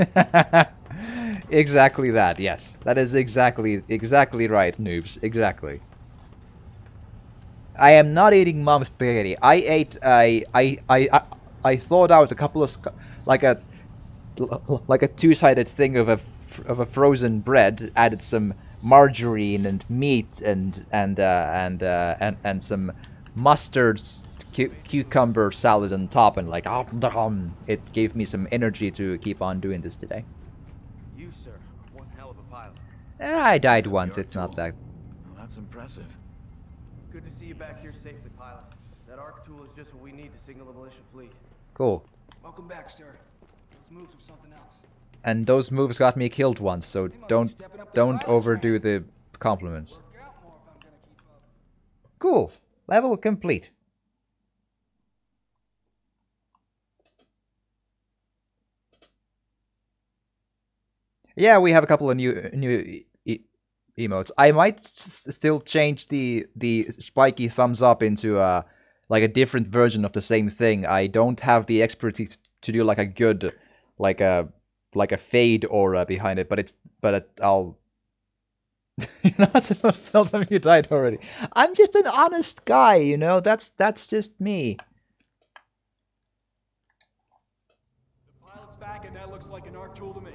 Speaker 1: exactly that, yes. That is exactly, exactly right, noobs. Exactly. I am not eating mom's spaghetti. I ate, I, I, I, I, I thought out a couple of, like a, like a two-sided thing of a, of a frozen bread, added some margarine and meat and, and, uh, and, uh, and, and some mustard cu cucumber salad on top and like, oh, it gave me some energy to keep on doing this today.
Speaker 11: You, sir, one hell of a pilot.
Speaker 1: Eh, I died once, it's not that.
Speaker 13: Well, that's impressive.
Speaker 11: Good to see you back here safely, pilot. That arc tool is just what we need to signal the militia fleet.
Speaker 1: Cool.
Speaker 13: Welcome back, sir. Those moves were something else.
Speaker 1: And those moves got me killed once, so don't don't overdo the compliments. Cool. Level complete. Yeah, we have a couple of new new e emotes. I might still change the the spiky thumbs up into a like a different version of the same thing. I don't have the expertise to do like a good like a like a fade aura behind it, but it's but it, I'll. You're not supposed to tell them you died already. I'm just an honest guy, you know. That's that's just me.
Speaker 13: The pilot's back, and that looks like an arc tool to me.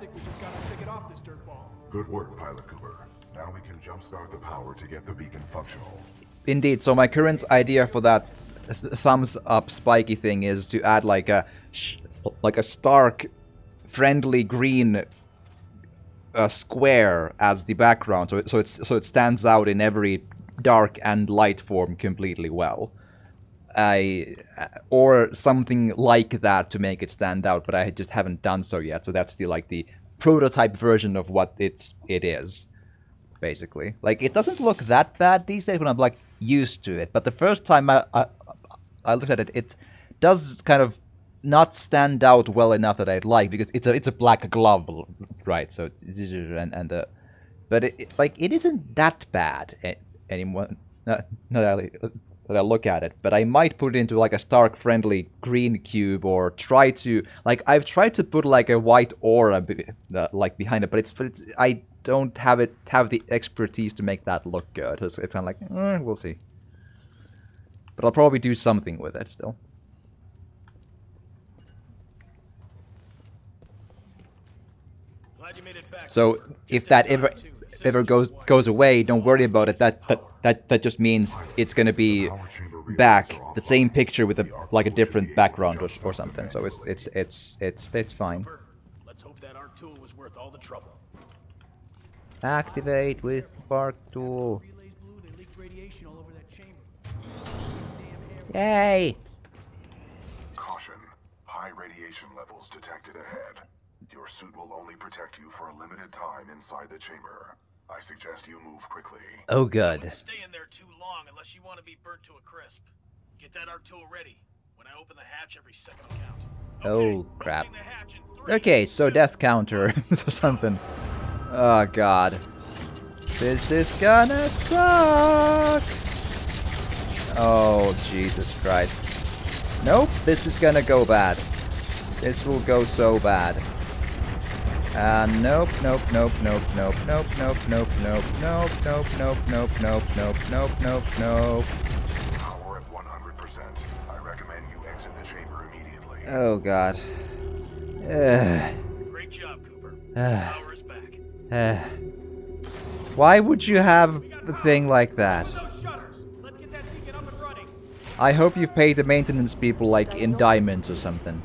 Speaker 13: I think we just got our ticket off this dirtball.
Speaker 6: Good work, Pilot Cooper. Now we can jumpstart the power to get the beacon functional.
Speaker 1: Indeed. So my current idea for that th- thumbs up spiky thing is to add like a sh- like a stark, friendly green uh, square as the background, so it, so it's so it stands out in every dark and light form completely well. I uh, or something like that to make it stand out, but I just haven't done so yet. So that's the like the prototype version of what it's it is, basically. Like it doesn't look that bad these days when I'm like used to it, but the first time I I, I looked at it, it does kind of not stand out well enough that I'd like because it's a it's a black glove, right? So and and the but it, like it isn't that bad a- anymore. No, no, that I- look at it, but I might put it into like a stark friendly green cube or try to like I've tried to put like a white aura be, uh, like behind it, but it's but it's I don't have it have the expertise to make that look good. It's, it's kind of like eh, we'll see, but I'll probably do something with it still.
Speaker 10: Glad you made it back.
Speaker 1: So if that ever ever
Speaker 10: system's
Speaker 1: goes goes away, don't worry about it. That that that, that just means it's gonna be back the same picture with a like a different background or, or something. So it's it's it's it's it's fine.
Speaker 10: Let's hope that arc tool was worth all the trouble.
Speaker 1: Activate with Spark Tool.
Speaker 14: Relays blew, they leaked radiation all over that chamber.
Speaker 1: Yay!
Speaker 6: Caution. High radiation levels detected ahead. Your suit will only protect you for a limited time inside the chamber. I suggest you move quickly.
Speaker 1: Oh good.
Speaker 2: Stay in there too long unless you want to be burnt to a crisp. Get that arc tool ready. When I open the hatch, every second will count.
Speaker 1: Oh crap. Okay, so death counter or something. Oh god. This is gonna suck. Oh Jesus Christ. Nope, this is gonna go bad. This will go so bad. Uh, nope, nope, nope, nope, nope, nope, nope, nope, nope, nope, nope, nope, nope, nope, nope, nope, nope, nope.
Speaker 6: Power at 100%. I recommend you exit the chamber immediately.
Speaker 1: Oh god.
Speaker 2: Great job, Cooper. Power is back.
Speaker 1: Why would you have a thing like that?
Speaker 2: Those shutters. Let's get that beacon up and running.
Speaker 1: I hope you pay the maintenance people like in diamonds or something.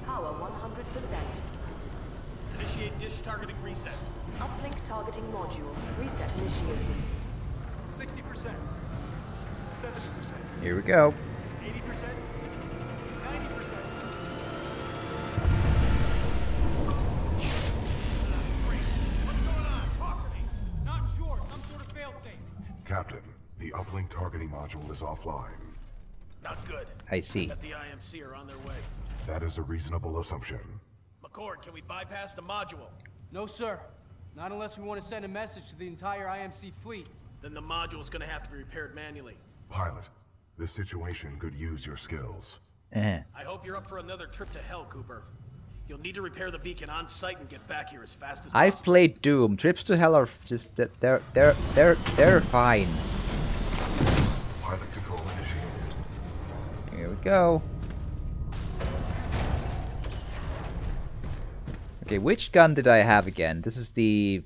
Speaker 1: Here we go.
Speaker 13: 80%. 90%.
Speaker 2: What's going on? Talk to me.
Speaker 14: Not sure, some sort of failsafe.
Speaker 6: Captain, the uplink targeting module is offline.
Speaker 10: Not good.
Speaker 1: I see.
Speaker 10: Bet the IMC are on their way.
Speaker 6: That is a reasonable assumption.
Speaker 10: McCord, can we bypass the module?
Speaker 14: No, sir. Not unless we want to send a message to the entire IMC fleet.
Speaker 10: Then the module's gonna have to be repaired manually.
Speaker 6: Pilot, this situation could use your skills.
Speaker 1: Eh.
Speaker 10: I hope you're up for another trip to hell, Cooper. You'll need to repair the beacon on site and get back here as fast as
Speaker 1: I've
Speaker 10: possible.
Speaker 1: played Doom. Trips to hell are just they're they're they're they're fine.
Speaker 6: Pilot control initiated.
Speaker 1: Here we go. Okay, which gun did I have again? This is the...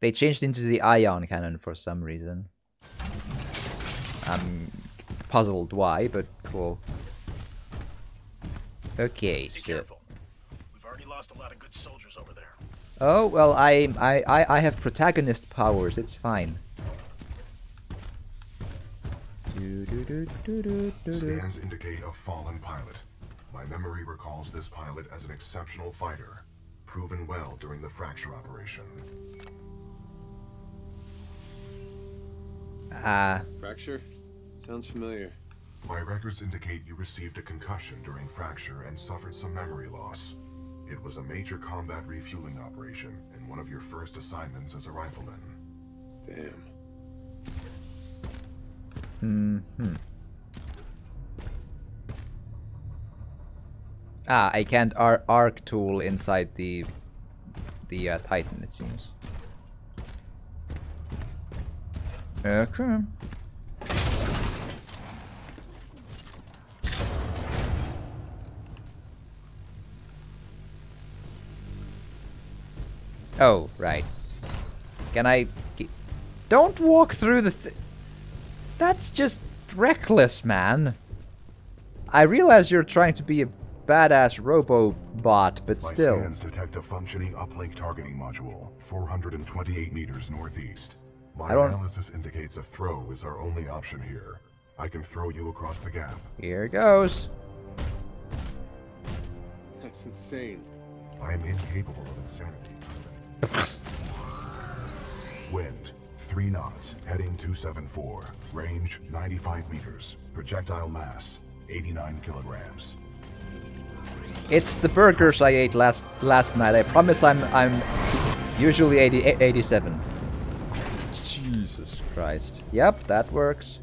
Speaker 1: They changed into the ion cannon for some reason. I'm puzzled why, but cool. Okay,
Speaker 2: Be
Speaker 1: so...
Speaker 2: careful. We've already lost a lot of good soldiers over there.
Speaker 1: Oh, well, I, I, I, I have protagonist powers, it's fine.
Speaker 6: Scans indicate a fallen pilot. My memory recalls this pilot as an exceptional fighter, proven well during the fracture operation.
Speaker 1: Ah,
Speaker 9: Fracture? Sounds familiar.
Speaker 6: My records indicate you received a concussion during fracture and suffered some memory loss. It was a major combat refueling operation and one of your first assignments as a rifleman.
Speaker 9: Damn.
Speaker 1: hmm Ah, I can't ar arc tool inside the the uh, Titan, it seems. Okay. Oh, right. Can I... Don't walk through the th That's just reckless, man. I realize you're trying to be a badass robo-bot, but
Speaker 6: My
Speaker 1: still.
Speaker 6: scans detect a functioning uplink targeting module, 428 meters northeast. My analysis indicates a throw is our only option here. I can throw you across the gap.
Speaker 1: Here it goes.
Speaker 9: That's insane.
Speaker 6: I am incapable of insanity. Wind, 3 knots, heading 274. Range, 95 meters. Projectile mass, 89 kilograms.
Speaker 1: It's the burgers I ate last last night. I promise I'm I'm usually 80, 87. Jesus Christ. Yep, that works.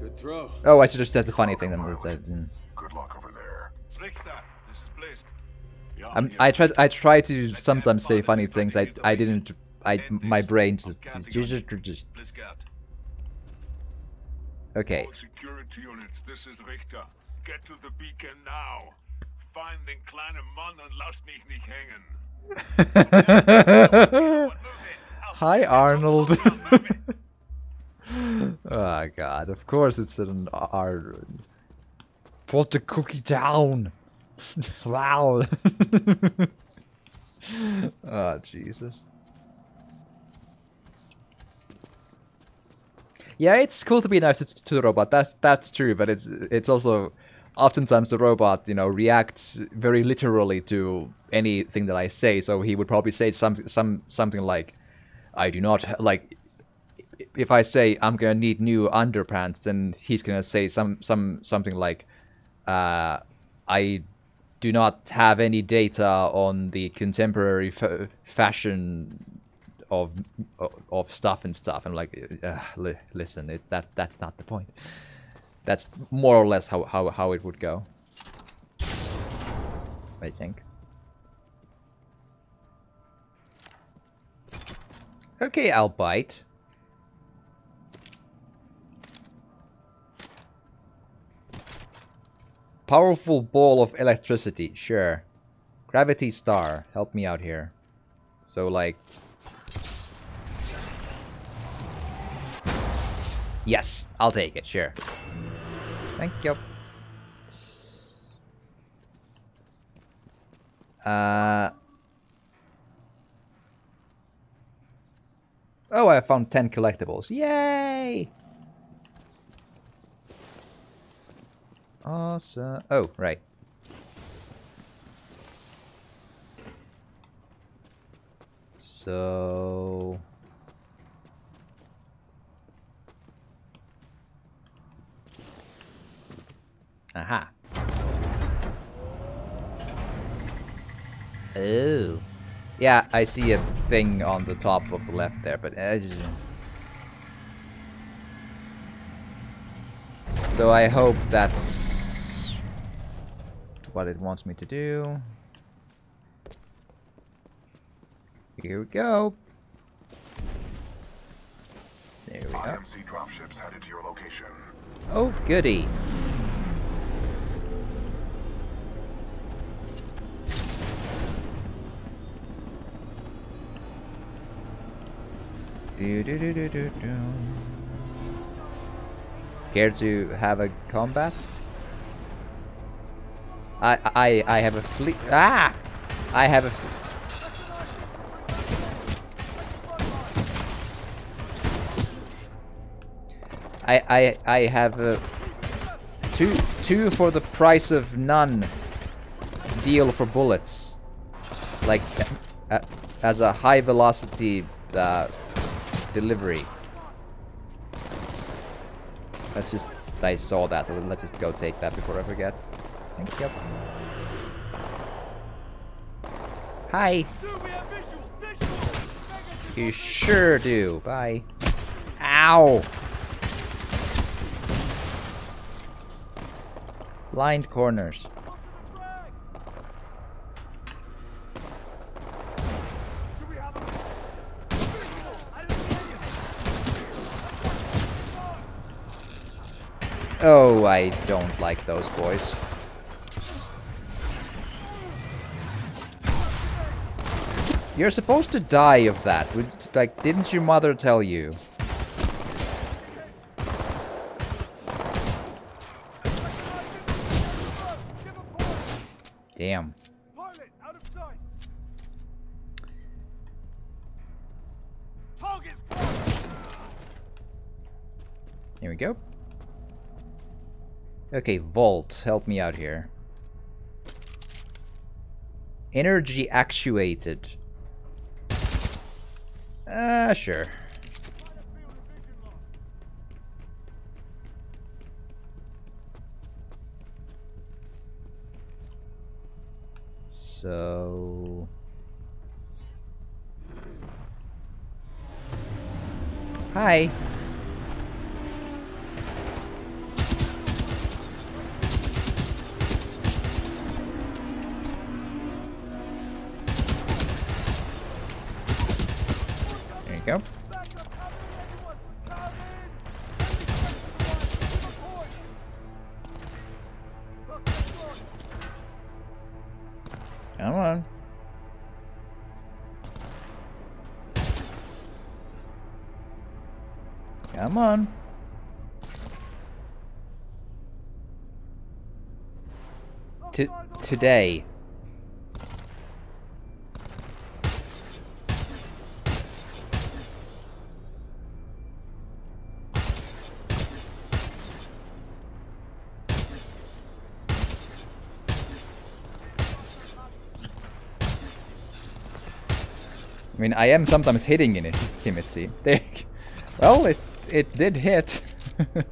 Speaker 9: Good throw.
Speaker 1: Oh, I should have said the funny thing then. I'm, I try I try to sometimes say funny things. I I didn't. I my brain just. okay.
Speaker 4: Security units, this is Richter. Get to the beacon now. Find den kleinen Mann und lass mich nicht hängen.
Speaker 1: Hi Arnold. oh god, of course it's an R. Put the cookie down. wow. oh Jesus. Yeah, it's cool to be nice to, to the robot. That's that's true, but it's it's also oftentimes the robot, you know, reacts very literally to anything that I say. So he would probably say something some something like, "I do not like." If I say I'm gonna need new underpants, then he's gonna say some some something like, uh, "I do not have any data on the contemporary fa- fashion of of stuff and stuff." And like, uh, li- listen, it, that that's not the point. That's more or less how, how, how it would go. I think. Okay, I'll bite. Powerful ball of electricity, sure. Gravity star, help me out here. So like... Yes, I'll take it, sure. Thank you. Uh... Oh, I found 10 collectibles. Yay! Awesome. Oh, right. So... Aha. Oh. Yeah, I see a thing on the top of the left there, but... Uh, so I hope that's what it wants me to do. Here we go. There we go.
Speaker 6: IMC dropships headed to your location.
Speaker 1: Oh, goody. Do do do do do do. Care to have a combat? I I I have a fleet. Ah! I have a. I I I have a two two for the price of none deal for bullets, like uh, as a high velocity uh, delivery. Let's just, I saw that, so let's just go take that before I forget. Thank you. Hi. You sure do. Bye. Ow. Blind corners. Oh, I don't like those boys. You're supposed to die of that. Like, didn't your mother tell you? Damn. Here we go. Okay, Vault, help me out here. Energy actuated. Ah, uh, sure. So... Hi. Go. Come on. Come on. To today. I mean, I am sometimes hitting in it, him, it seems. Well, it it did hit.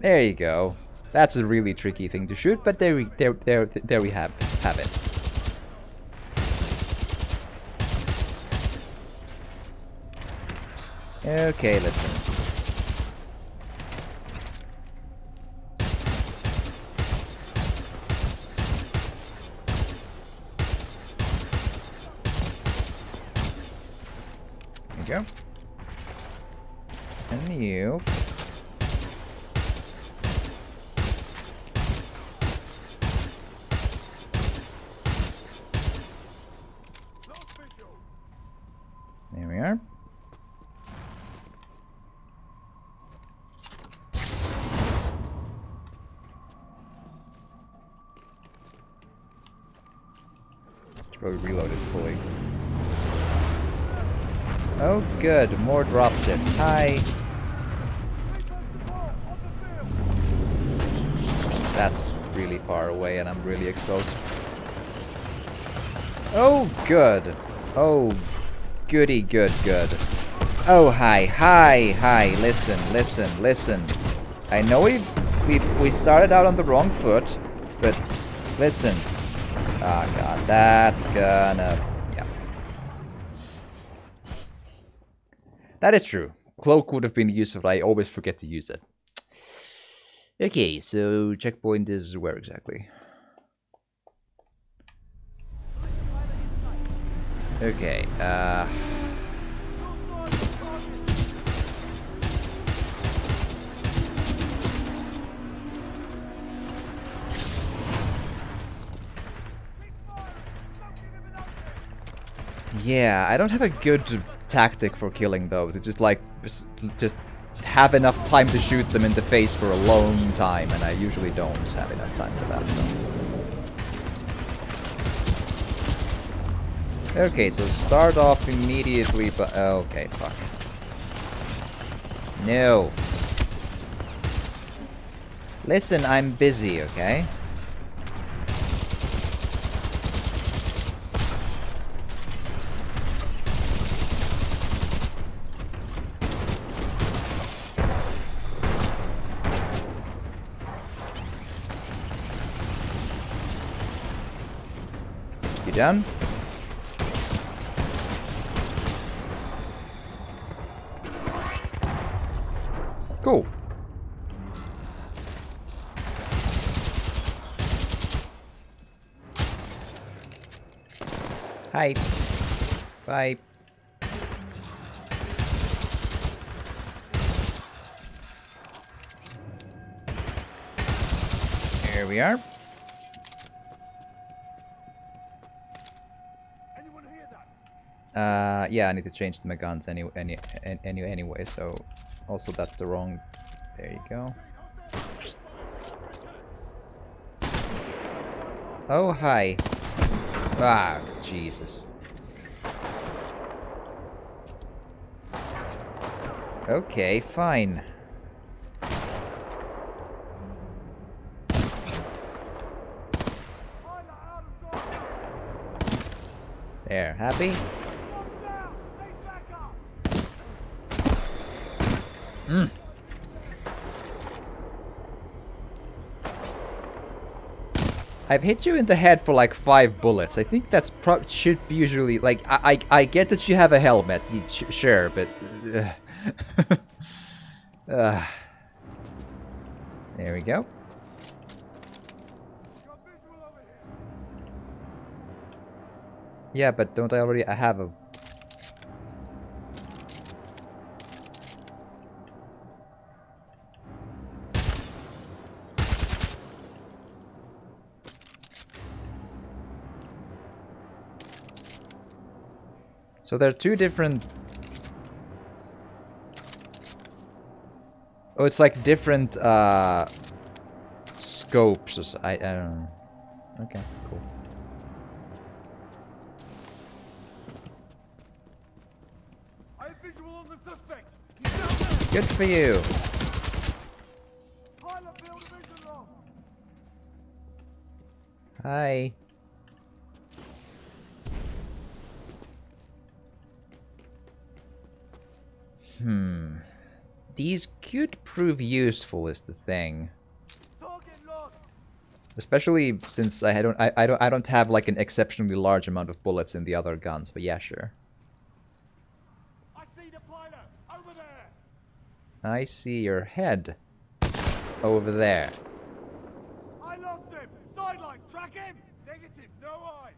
Speaker 1: there you go. That's a really tricky thing to shoot, but there we there there there we have have it. Okay, listen. You go. And you. There we are. Should probably reload it fully. Oh good, more dropships. Hi. That's really far away and I'm really exposed. Oh good. Oh goody good good. Oh hi, hi, hi, listen, listen, listen. I know we've we've we started out on the wrong foot, but listen. Ah oh, god, that's gonna yeah. That is true. Cloak would have been useful, I always forget to use it. Okay, so checkpoint is where exactly? Okay, uh... Yeah, I don't have a good tactic for killing those. It's just like, just have enough time to shoot them in the face for a long time, and I usually don't have enough time for that. So. Okay, so start off immediately, but okay, fuck. No. Listen, I'm busy, okay? Done? Cool. Hi. Bye. Here we are. Uh, yeah, I need to change my guns any, any, any, anyway, so also that's the wrong... There you go. Oh, hi. Ah, Jesus. Okay, fine. There, happy? Mm. I've hit you in the head for like five bullets. I think that's pro should be usually like I I, I get that you have a helmet, sh sure, but uh, uh, there we go. Yeah, but don't I already I have a So there are two different... Oh, it's like different uh, scopes. I, I don't know. Okay, cool. Good for you. Hi. Hmm. These could prove useful is the thing. Especially since I don't I, I don't I don't have like an exceptionally large amount of bullets in the other guns, but yeah, sure.
Speaker 2: I see the pilot over there.
Speaker 1: I see your head over there.
Speaker 2: I lost him. Sideline, track him. Negative, no eyes.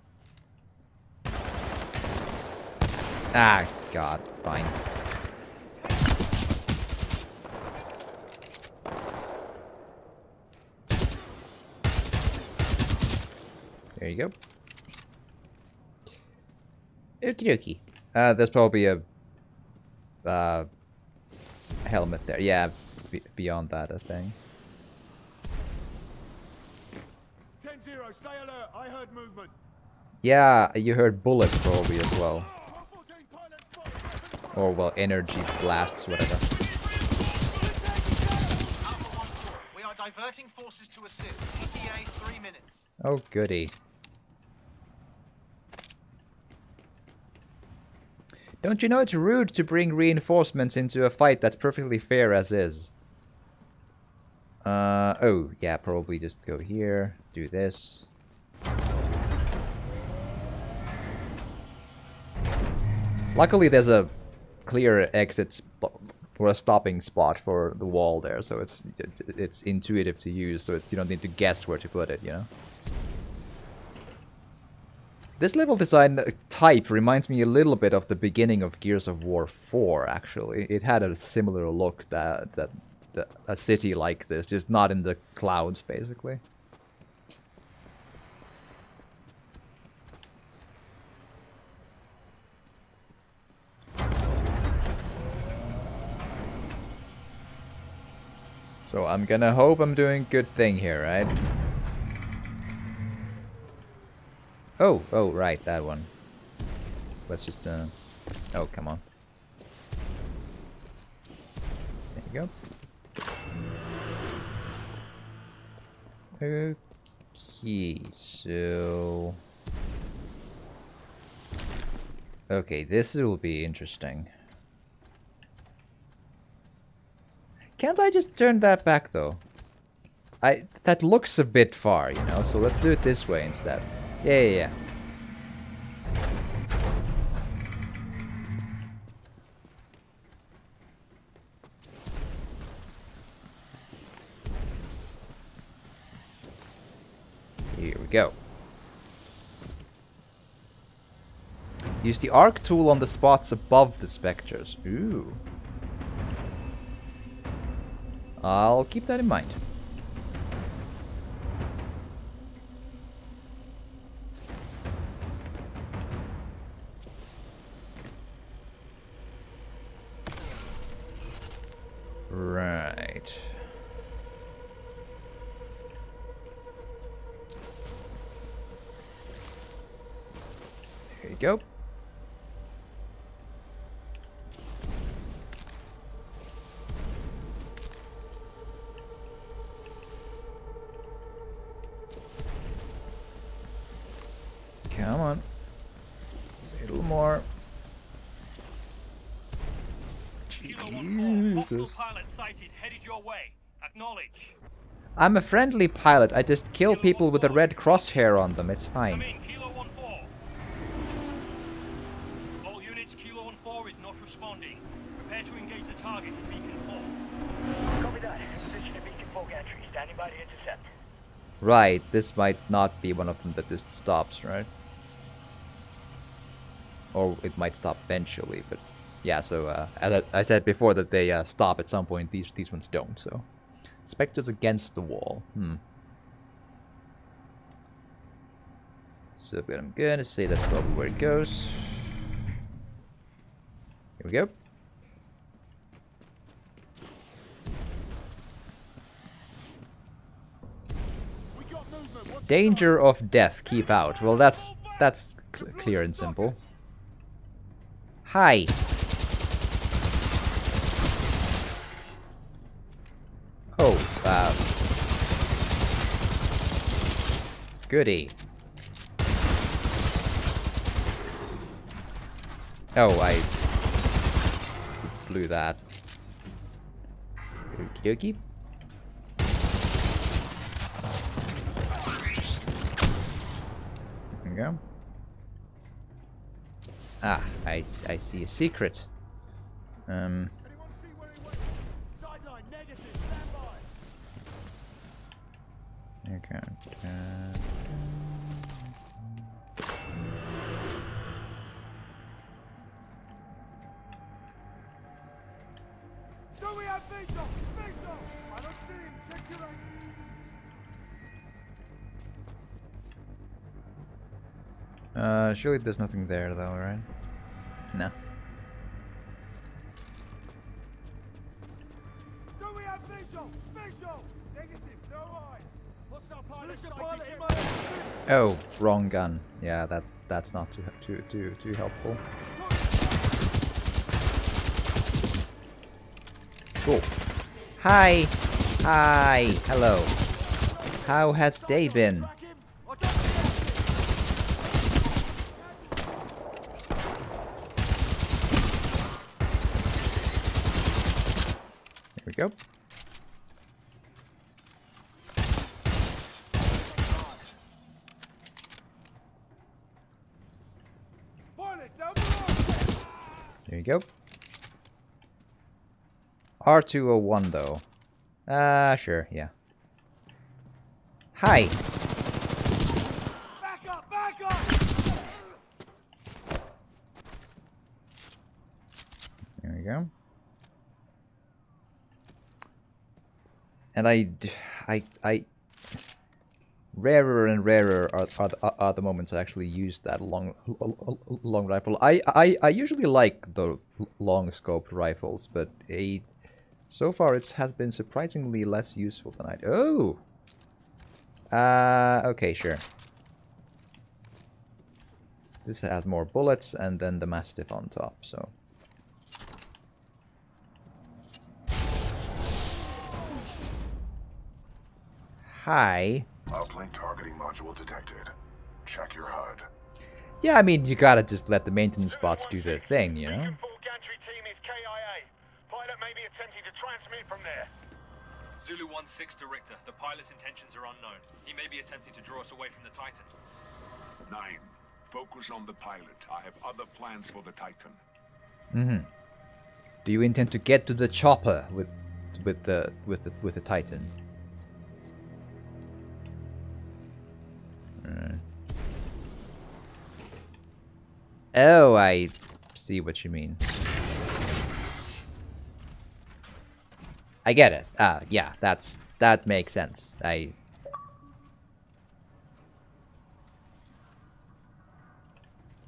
Speaker 1: Ah, God, fine. There you go. Okie dokie. Uh, there's probably a uh, helmet there. Yeah, beyond that, I think.
Speaker 2: 10-0, stay alert. I heard movement.
Speaker 1: Yeah, you heard bullets probably as well. Or, well, energy blasts, whatever.
Speaker 3: We are diverting forces to assist. ETA three minutes.
Speaker 1: Oh, goody. Don't you know it's rude to bring reinforcements into a fight that's perfectly fair as is? Uh, oh, yeah, probably just go here, do this. Luckily there's a clear exit or a stopping spot for the wall there, so it's it's intuitive to use, so you don't need to guess where to put it, you know? This level design type reminds me a little bit of the beginning of Gears of War 4, actually. It had a similar look that, that, that a city like this, just not in the clouds, basically. So I'm gonna hope I'm doing good thing here, right? Oh, oh, right, that one. Let's just, uh... Oh, come on. There you go. Okay, so... Okay, this will be interesting. Can't I just turn that back, though? I That looks a bit far, you know, so let's do it this way instead. Yeah, yeah, yeah. Here we go. Use the arc tool on the spots above the specters. Ooh. I'll keep that in mind. You go. Come on. A little more. Jesus.
Speaker 2: pilot sighted, headed your way. Acknowledge.
Speaker 1: I'm a friendly pilot. I just kill people with a red crosshair on them. It's fine.
Speaker 2: Kilo 1-4. All units, Kilo 1-4 is not responding. Prepare to engage the target at Beacon 4.
Speaker 4: Copy that. Position at Beacon 4 gantry. Standing by to intercept.
Speaker 1: Right, this might not be one of them that just stops, right? Or it might stop eventually, but yeah, so uh, as I, said before that they uh, stop at some point, these, these ones don't, so. Spectres against the wall, hmm. So I'm gonna say that's probably where it goes. Here we go. Danger of death, keep out. Well, that's that's cl clear and simple. Hi. Oh, uh, goody. Oh, I blew that. Okie dokie. Go. Ah, I, I see a secret. Um. Okay.
Speaker 4: Do we have Vito?
Speaker 1: Uh, surely there's nothing there though, right? No.
Speaker 4: Do we have Vito? Vito! Negative. No eye. Hostile pilot sighted. in my
Speaker 1: Oh, wrong gun. Yeah, that that's not too too too too helpful. Cool. Hi. Hi. Hello. How has day been? Here we go.
Speaker 4: Pilot, down below!
Speaker 1: There you go. R201 though. Ah, uh, sure, yeah. Hi.
Speaker 4: Back up! Back up!
Speaker 1: There we go. And I, I, I, rarer and rarer are, are, the, are the moments I actually use that long, long rifle. I, I, I usually like the long scope rifles, but a, so far it has been surprisingly less useful than I. Oh. Uh, okay, sure. This has more bullets and then the Mastiff on top, so. Hi.
Speaker 6: Uplink targeting module detected. Check your HUD.
Speaker 1: Yeah, I mean, you gotta just let the maintenance bots do their thing, you know?
Speaker 2: Full gantry team is KIA. Pilot may be attempting to transmit from there.
Speaker 15: Zulu 1-6 to Richter. The pilot's intentions are unknown. He may be attempting to draw us away from the Titan.
Speaker 16: Nine. Focus on the pilot. I have other plans for the Titan.
Speaker 1: Mm-hmm. Do you intend to get to the chopper with with the with the with the Titan? Alright. Oh, I see what you mean. I get it. Ah, yeah, that's that makes sense. I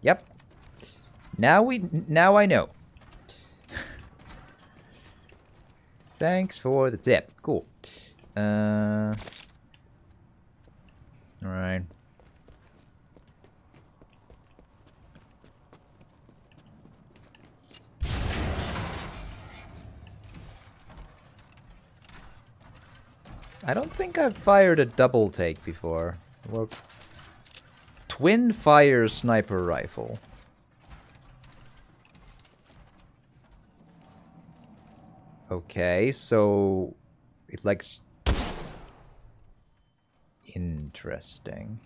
Speaker 1: Yep. Now we now I know. Thanks for the tip. Cool. Uh, Alright. I don't think I've fired a double take before. Well, twin fire sniper rifle. Okay, so it likes interesting.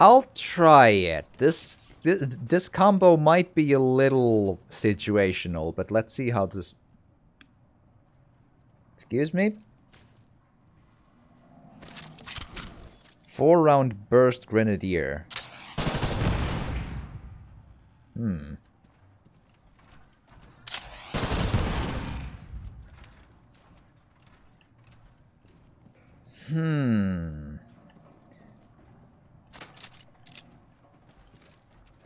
Speaker 1: I'll try it. This, this combo might be a little situational, but let's see how this. Excuse me. Four round burst grenadier. Hmm. Hmm.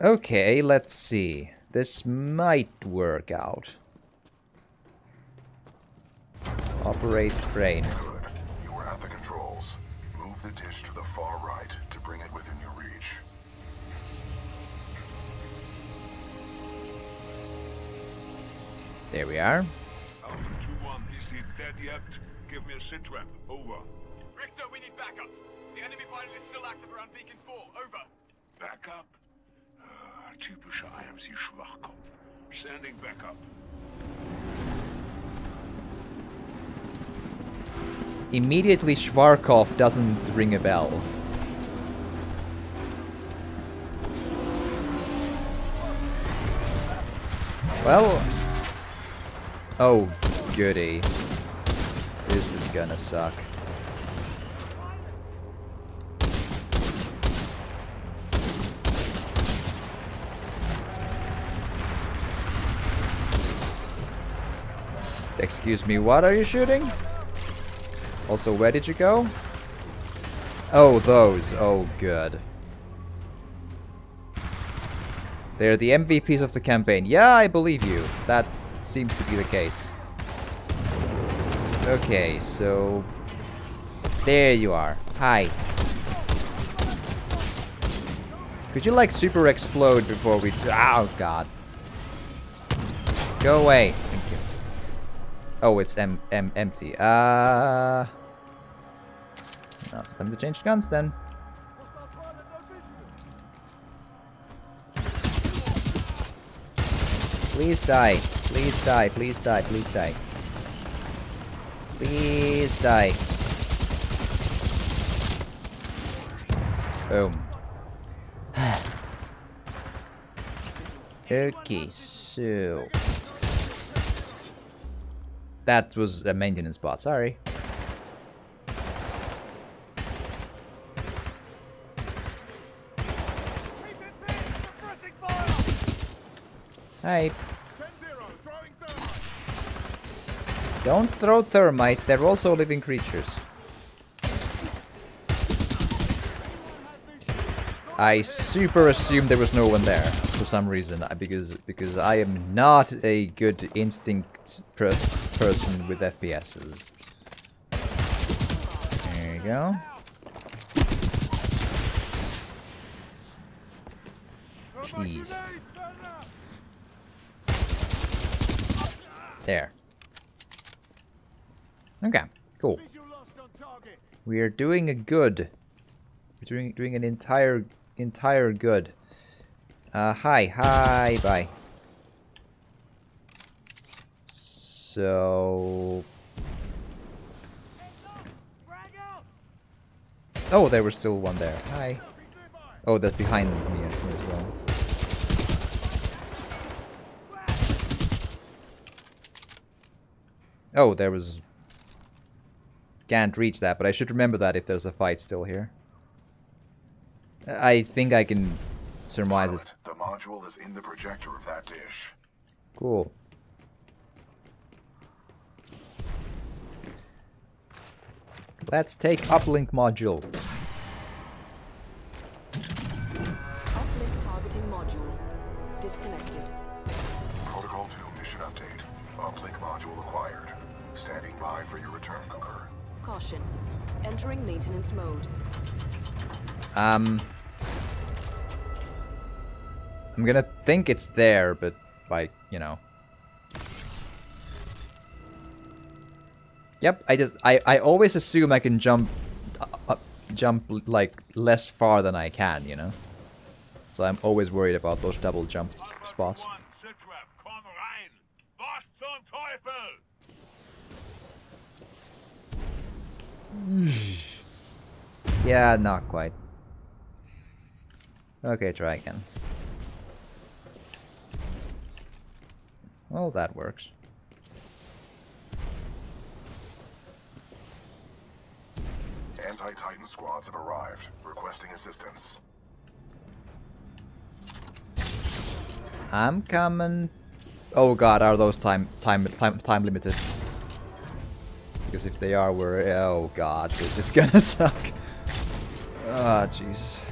Speaker 1: Okay, let's see. This might work out. Operate brain.
Speaker 6: Good. You were at the controls. Move the dish to the far right to bring it within your reach.
Speaker 1: There we are.
Speaker 16: Alpha 2-1, is he dead yet? Give me a sit rep. Over.
Speaker 15: Richter, we need backup. The enemy pilot is still active around Beacon 4. Over.
Speaker 16: Backup? Typischer IMC-Schwachkopf. Standing backup.
Speaker 1: Immediately Schwarzkopf doesn't ring a bell. Well... Oh, goody. This is gonna suck. Excuse me, what are you shooting? Also, where did you go? Oh, those. Oh, good. They're the MVPs of the campaign. Yeah, I believe you. That seems to be the case. Okay, so... There you are. Hi. Could you like super explode before we... Oh, God. Go away. Oh, it's em em empty. Uh... Now it's time to change guns then. Please die. Please die. Please die. Please die. Please die. Boom. okay, so... That was a maintenance bot, sorry. Hi. Don't throw thermite, they're also living creatures. I super assumed there was no one there for some reason because because I am not a good instinct per person with FPSs. There you go. Jeez. There. Okay, cool. We are doing a good. We're doing doing an entire entire good. Uh, hi, hi, bye. So... Oh, there was still one there. Hi. Oh, that's behind me as well. Oh, there was... Can't reach that, but I should remember that if there's a fight still here. I think I can surmise
Speaker 6: Pilot, it. The module is in the projector of that dish.
Speaker 1: Cool. Let's take uplink module.
Speaker 12: Uplink targeting module disconnected.
Speaker 6: Protocol 2 mission update. Uplink module acquired. Standing by for your return, Cooper.
Speaker 12: Caution. Entering maintenance mode.
Speaker 1: Um I'm going to think it's there, but like, you know, Yep, I just I I always assume I can jump uh, jump like less far than I can, you know. So I'm always worried about those double jump spots. Yeah, not quite. Okay, try again. Well, that works.
Speaker 6: Anti-Titan squads have arrived, requesting assistance.
Speaker 1: I'm coming. Oh god, are those time time time time limited? Because if they are, we're oh god, this is gonna suck. Ah, jeez.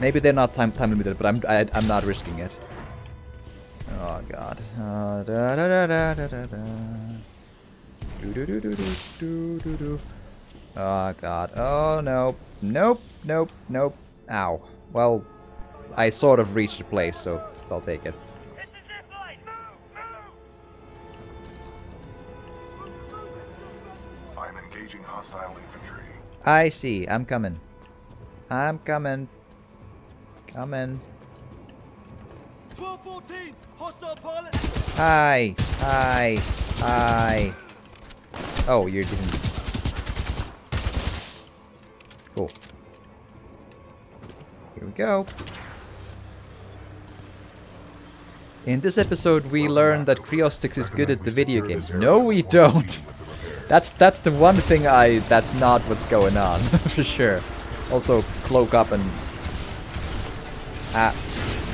Speaker 1: Maybe they're not time time limited, but I'm I, am i am not risking it. Oh god. Uh, da, da, da, da, da, da, do do do do do do do. Oh god. Oh nope. Nope. Nope. Nope. Ow. Well, I sort of reached the place, so I'll take it.
Speaker 6: I'm engaging hostile infantry.
Speaker 1: I see. I'm coming. I'm coming. Coming.
Speaker 13: 1214! Hostile pilot!
Speaker 1: Hi. Hi. Hi. Oh, you didn't. Cool. Here we go. In this episode, we learn that Kriostyx is good at the video games. No, we don't. That's that's the one thing I. That's not what's going on for sure. Also, cloak up and. Ah,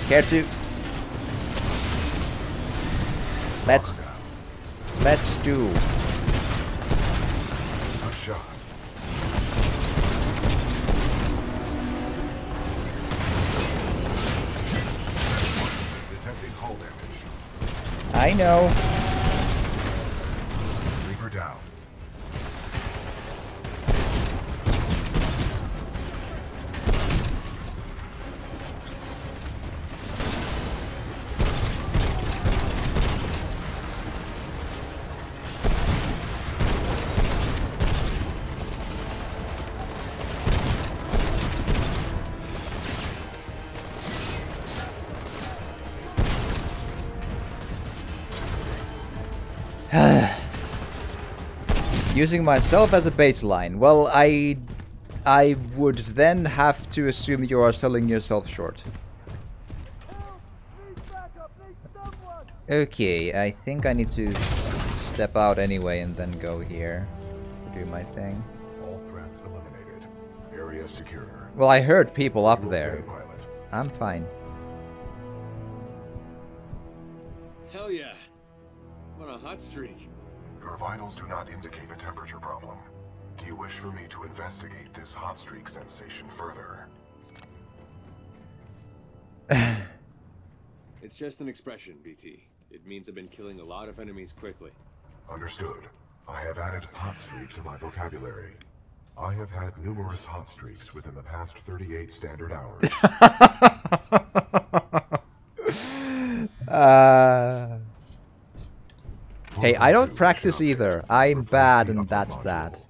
Speaker 1: care to. Let's. Let's do. I know. Using myself as a baseline. Well, I I would then have to assume you are selling yourself short. Okay, I think I need to step out anyway and then go here do my thing.
Speaker 6: All threats eliminated. Area secure.
Speaker 1: Well, I heard people up
Speaker 6: You
Speaker 1: there.
Speaker 6: okay, pilot?
Speaker 1: I'm fine.
Speaker 9: Hell yeah. What a hot streak.
Speaker 6: Your vitals do not indicate a temperature problem. Do you wish for me to investigate this hot streak sensation further?
Speaker 9: It's just an expression, BT. It means I've been killing a lot of enemies quickly.
Speaker 6: Understood. I have added hot streak to my vocabulary. I have had numerous hot streaks within the past 38 standard hours.
Speaker 1: Uh, hey, I don't practice either. I'm bad and that's that.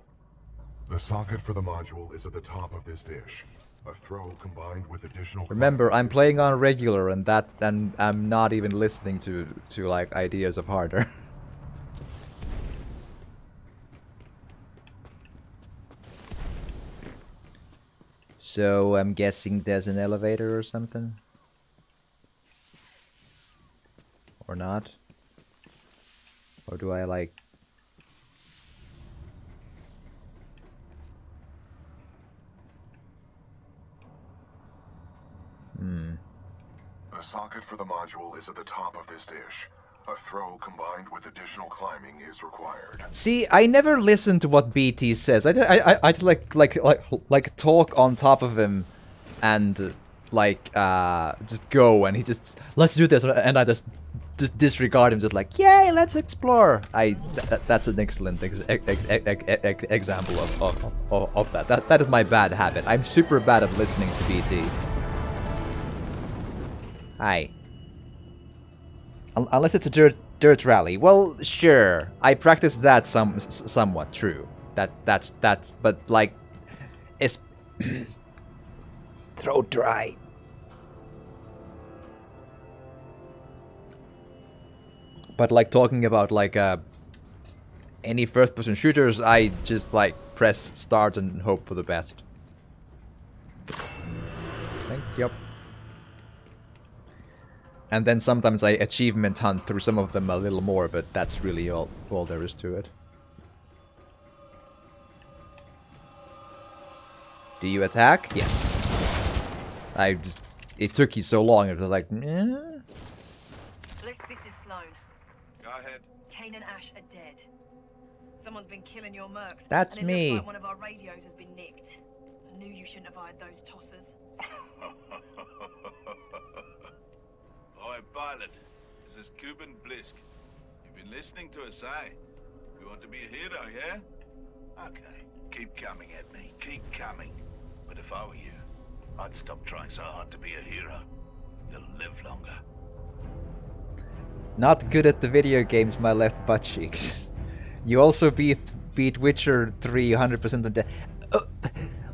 Speaker 6: The socket for the module is at the top of this dish. A throw combined with additional
Speaker 1: Remember, I'm playing on regular and that and I'm not even listening to to like ideas of harder. so I'm guessing there's an elevator or something? Or not? Or do I like Hmm.
Speaker 6: The socket for the module is at the top of this dish. A throw combined with additional climbing is required.
Speaker 1: See, I never listen to what BT says. I, I, I, I like like like like talk on top of him, and like uh just go, and he just let's do this, and I just just disregard him, just like, yay, let's explore. I th that's an excellent ex ex ex example of, of, of, of, that. that. That is my bad habit. I'm super bad at listening to BT. Hi. Unless it's a dirt dirt rally. Well, sure. I practice that some somewhat true. That that's that's but like it's throat dry. But like talking about like uh, any first-person shooters, I just like press start and hope for the best. Thank you. And then sometimes I achievement hunt through some of them a little more, but that's really all, all there is to it. Do you attack? Yes. I just... It took you so long, it was like... Eh?
Speaker 17: Blisk, this is Slone.
Speaker 7: Go ahead.
Speaker 17: Kane and Ash are dead. Someone's been killing your mercs.
Speaker 1: That's
Speaker 17: and it
Speaker 1: me.
Speaker 17: Looks like one of our radios has been nicked. I knew you shouldn't have hired those tossers.
Speaker 4: Oi, pilot. This is Kuben Blisk. You've been listening to us, eh? You want to be a hero, yeah? Okay. Keep coming at me. Keep coming. But if I were you, I'd stop trying so hard to be a hero. You'll live longer.
Speaker 1: Not good at the video games, my left butt cheek. you also beat beat Witcher 3 100% of the. Uh,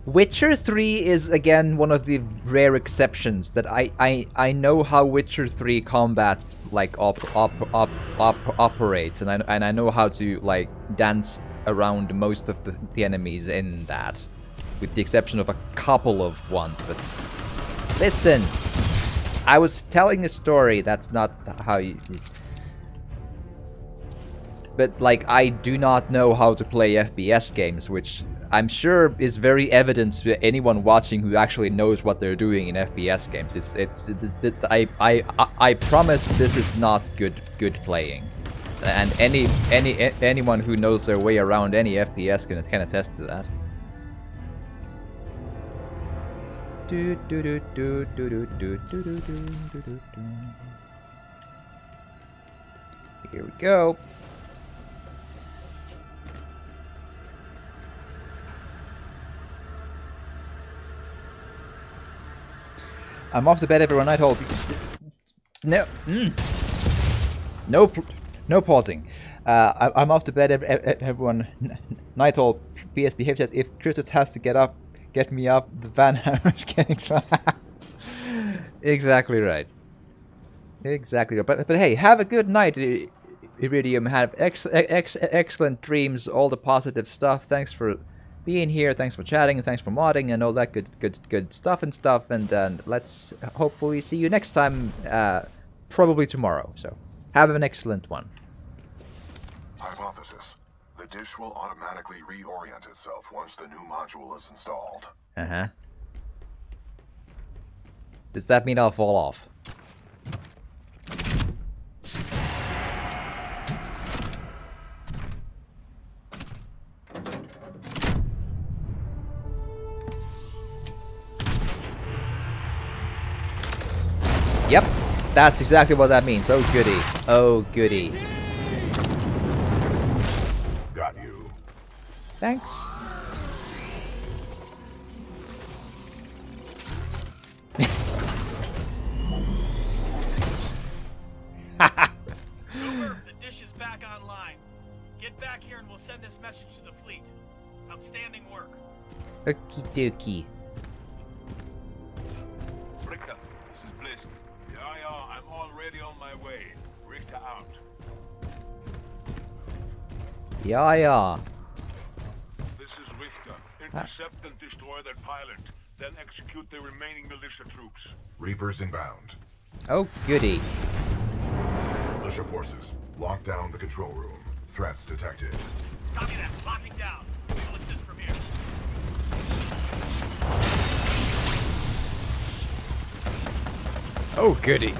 Speaker 1: Witcher 3 is again one of the rare exceptions that I I, I know how Witcher 3 combat like op, op, op, op, operates and I and I know how to like dance around most of the, the enemies in that with the exception of a couple of ones but listen I was telling a story that's not how you, but like I do not know how to play FPS games, which I'm sure is very evident to anyone watching who actually knows what they're doing in FPS games. It's it's, it's, it's I, I I promise this is not good good playing, and any any anyone who knows their way around any FPS can can attest to that. Do do do do do do do do do do do. Here we go. I'm off to bed, everyone. Night hold. No, mm. no, no pausing. Uh, I, am off to bed, everyone. Night hold. PS behaves as if Christus has to get up, get me up. The Van Hammer's getting exactly right. Exactly right. But but hey, have a good night, Iridium. Have ex, ex, excellent dreams. All the positive stuff. Thanks for being here. Thanks for chatting. Thanks for modding and all that good, good, good stuff and stuff. And uh, let's hopefully see you next time, uh, probably tomorrow. So have an excellent one.
Speaker 6: Hypothesis: The dish will automatically reorient itself once the new module is installed.
Speaker 1: Uh huh. Does that mean I'll fall off? Yep, that's exactly what that means. Oh goody. Oh goody.
Speaker 2: Work. Okie dokie. Richter, this message to the fleet. Outstanding work.
Speaker 1: Okidoki.
Speaker 4: Fricka, this is Blisk.
Speaker 16: Yeah, yeah, I'm already on my way. Richter out.
Speaker 1: Yeah, yeah.
Speaker 16: This. Intercept and destroy that pilot. Then execute the remaining militia troops.
Speaker 7: Reapers inbound.
Speaker 1: Oh, goody.
Speaker 7: Militia forces, lock down the control room. Threats detected.
Speaker 2: Copy that. Locking down. We'll assist from here.
Speaker 1: Oh, goody.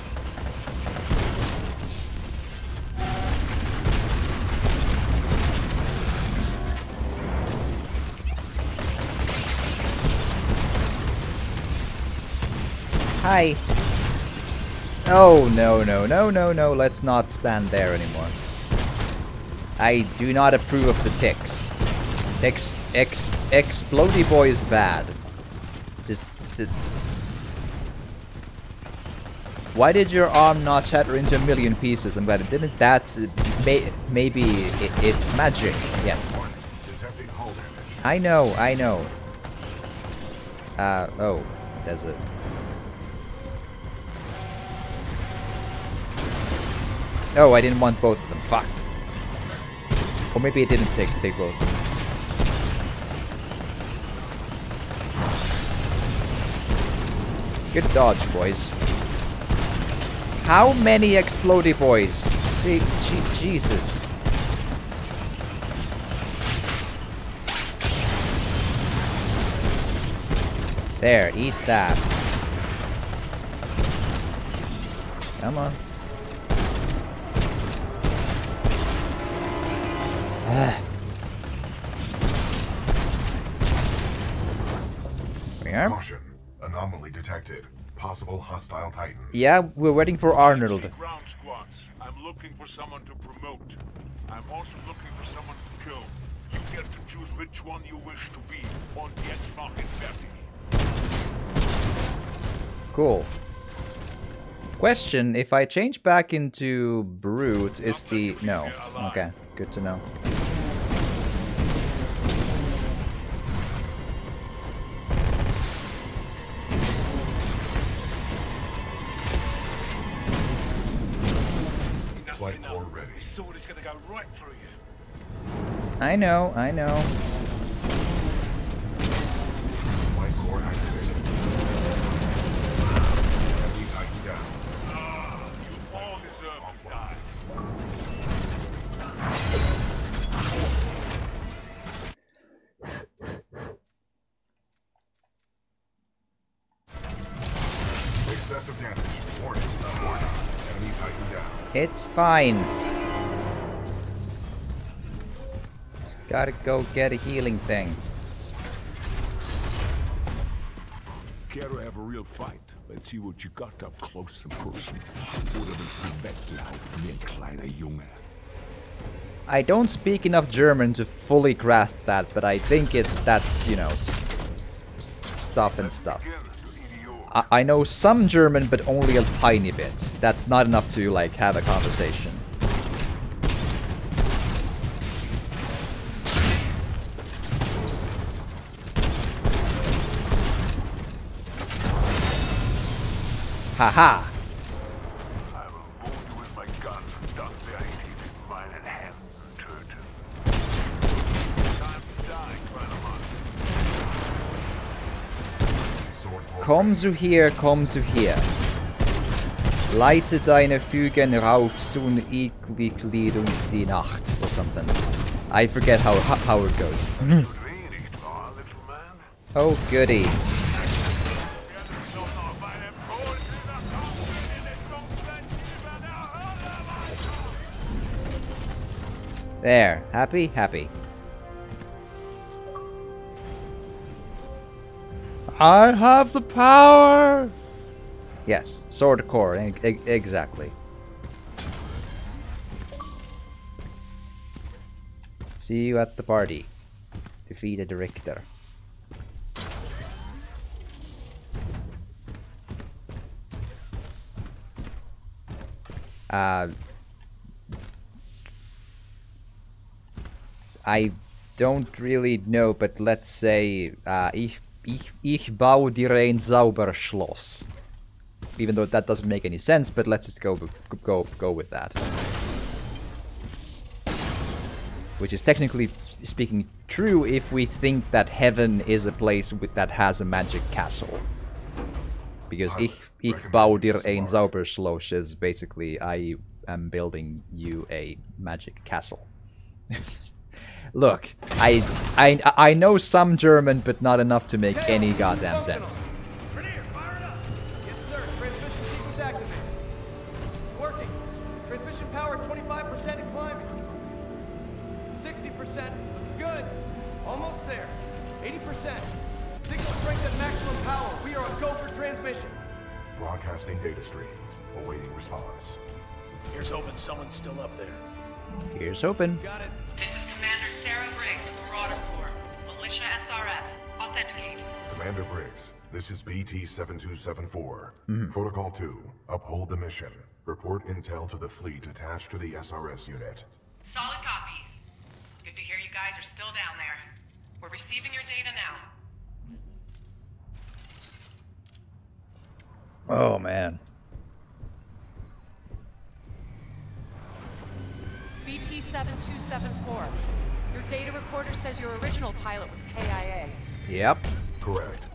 Speaker 1: Hi. Oh, no, no, no, no, no. Let's not stand there anymore. I do not approve of the ticks. Ex, ex, explody boy is bad. Just, just why did your arm not shatter into a million pieces? I'm glad it didn't. That's may, maybe it, it's magic. Yes. I know. I know. Uh oh, does it? Oh, I didn't want both of them. Fuck. Or maybe it didn't take take both. Good dodge, boys. How many explodey boys? See, Jesus. There, eat that. Come on. Ah. Where?
Speaker 6: Caution. Anomaly detected. Possible hostile titan.
Speaker 1: Yeah, we're waiting for Arnold.
Speaker 16: Ground squads. I'm looking for someone to promote. I'm also looking for someone to kill. You get to choose which one you wish to be. Und jetzt machen fertig.
Speaker 1: Cool. Question, if I change back into Brute, is the... No. Okay, good to know. Warning. know, I know. It's fine. Gotta go get a healing thing.
Speaker 16: Care to have a real fight? Let's see what you got up close and personal. Oder willst du weglaufen wie ein kleiner Junge?
Speaker 1: I don't speak enough German to fully grasp that, but I think it that's, you know, stuff and stuff. I, I know some German, but only a tiny bit. That's not enough to, like, have a conversation. Komm so hier, komm so hier. Leite deine Fügen rauf zum uns die Nacht or something. I forget how, how it goes. oh goody. There, happy, happy. I have the power. Yes, sword core, e- e- exactly. See you at the party. Defeated Richter. Uh, I don't really know, but let's say uh, ich, ich, ich baue dir ein Zauberschloss. Even though that doesn't make any sense, but let's just go go go with that. Which is technically speaking true if we think that heaven is a place with, that has a magic castle. Because ich, ich baue dir ein Zauberschloss is basically I am building you a magic castle. Look, I, I I know some German, but not enough to make any goddamn sense.
Speaker 14: Yes, sir. Transmission sequence activated. It's working. Transmission power 25% and climbing. 60%. Good. Almost there. 80%. Signal strength at maximum power. We are on go for transmission.
Speaker 6: Broadcasting data stream. Awaiting response.
Speaker 2: Here's hoping someone's still up there.
Speaker 1: Here's hoping.
Speaker 2: Got it.
Speaker 18: This is Commander Sarah Briggs of the Marauder Corps. Militia SRS. Authenticate.
Speaker 6: Commander Briggs, this is BT-7274.
Speaker 1: Mhm.
Speaker 6: Protocol 2, uphold the mission. Report intel to the fleet attached to the SRS unit.
Speaker 18: Solid copy. Good to hear you guys are still down there. We're receiving your data now.
Speaker 1: Oh man.
Speaker 19: BT-7274. Your data recorder says your original pilot was KIA.
Speaker 1: Yep.
Speaker 6: Correct.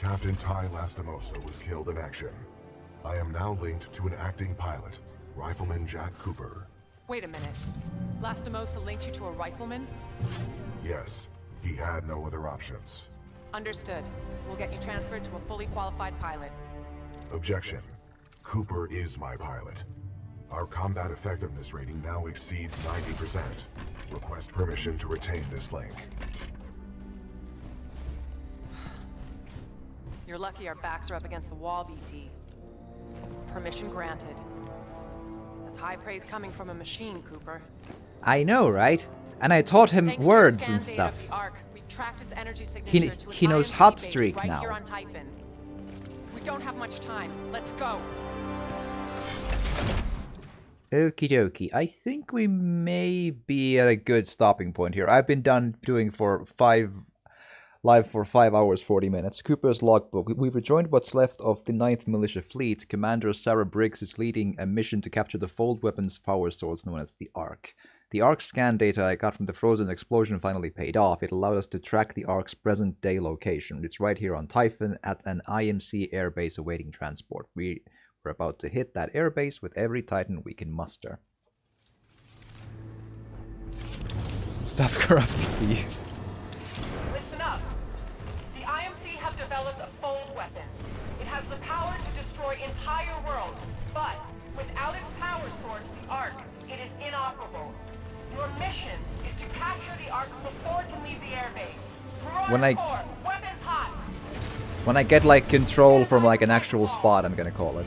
Speaker 6: Captain Tai Lastimosa was killed in action. I am now linked to an acting pilot, Rifleman Jack Cooper.
Speaker 19: Wait a minute. Lastimosa linked you to a rifleman?
Speaker 6: Yes, he had no other options.
Speaker 19: Understood. We'll get you transferred to a fully qualified pilot.
Speaker 6: Objection. Cooper is my pilot. Our combat effectiveness rating now exceeds 90%. Request permission to retain this link.
Speaker 19: You're lucky our backs are up against the wall, BT. Permission granted. That's high praise coming from a machine, Cooper.
Speaker 1: I know, right? And I taught him
Speaker 19: Thanks
Speaker 1: words and stuff.
Speaker 19: of the Ark, we've tracked its energy signature
Speaker 1: He,
Speaker 19: to
Speaker 1: he knows hot streak
Speaker 19: right
Speaker 1: now.
Speaker 19: here on We don't have much time. Let's go.
Speaker 1: Okie dokie. I think we may be at a good stopping point here. I've been done doing for five live for five hours forty minutes. Cooper's logbook. We've rejoined what's left of the 9th Militia Fleet. Commander Sarah Briggs is leading a mission to capture the fold weapons power source known as the Ark. The Ark scan data I got from the frozen explosion finally paid off. It allowed us to track the Ark's present day location. It's right here on Typhon at an IMC airbase awaiting transport. We we're about to hit that airbase with every Titan we can muster. Stop corrupting the youth.
Speaker 18: Listen up. The IMC have developed a fold weapon. It has the power to destroy entire worlds, but without its power source, the Ark, it is inoperable. Your mission is to capture the Ark before it can leave the airbase.
Speaker 1: When I-
Speaker 18: Marauder weapons hot.
Speaker 1: When I get like control from like an actual spot, I'm gonna call it.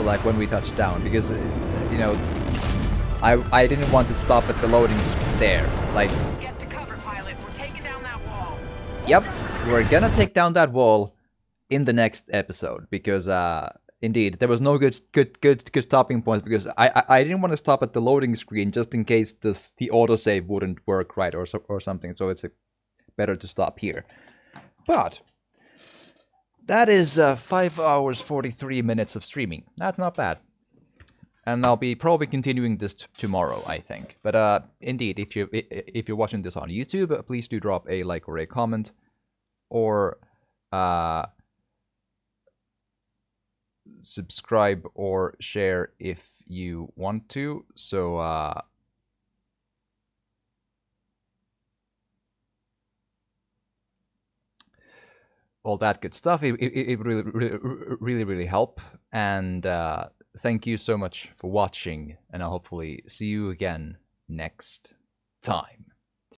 Speaker 1: So like when we touch down, because uh, you know, I I didn't want to stop at the loadings there. Like,
Speaker 18: Get to cover, pilot. We're taking down that wall.
Speaker 1: yep, we're gonna take down that wall in the next episode because uh indeed there was no good good good good stopping point because I I, I didn't want to stop at the loading screen just in case this the autosave wouldn't work right or so, or something so it's a, better to stop here but that is uh, 5 hours 43 minutes of streaming. That's not bad. And I'll be probably continuing this tomorrow I think. But uh indeed if you if you're watching this on YouTube please do drop a like or a comment. Or uh subscribe or share if you want to. So, uh, all that good stuff. It, it, it really, really, really, really help. And uh, thank you so much for watching. And I'll hopefully see you again next time.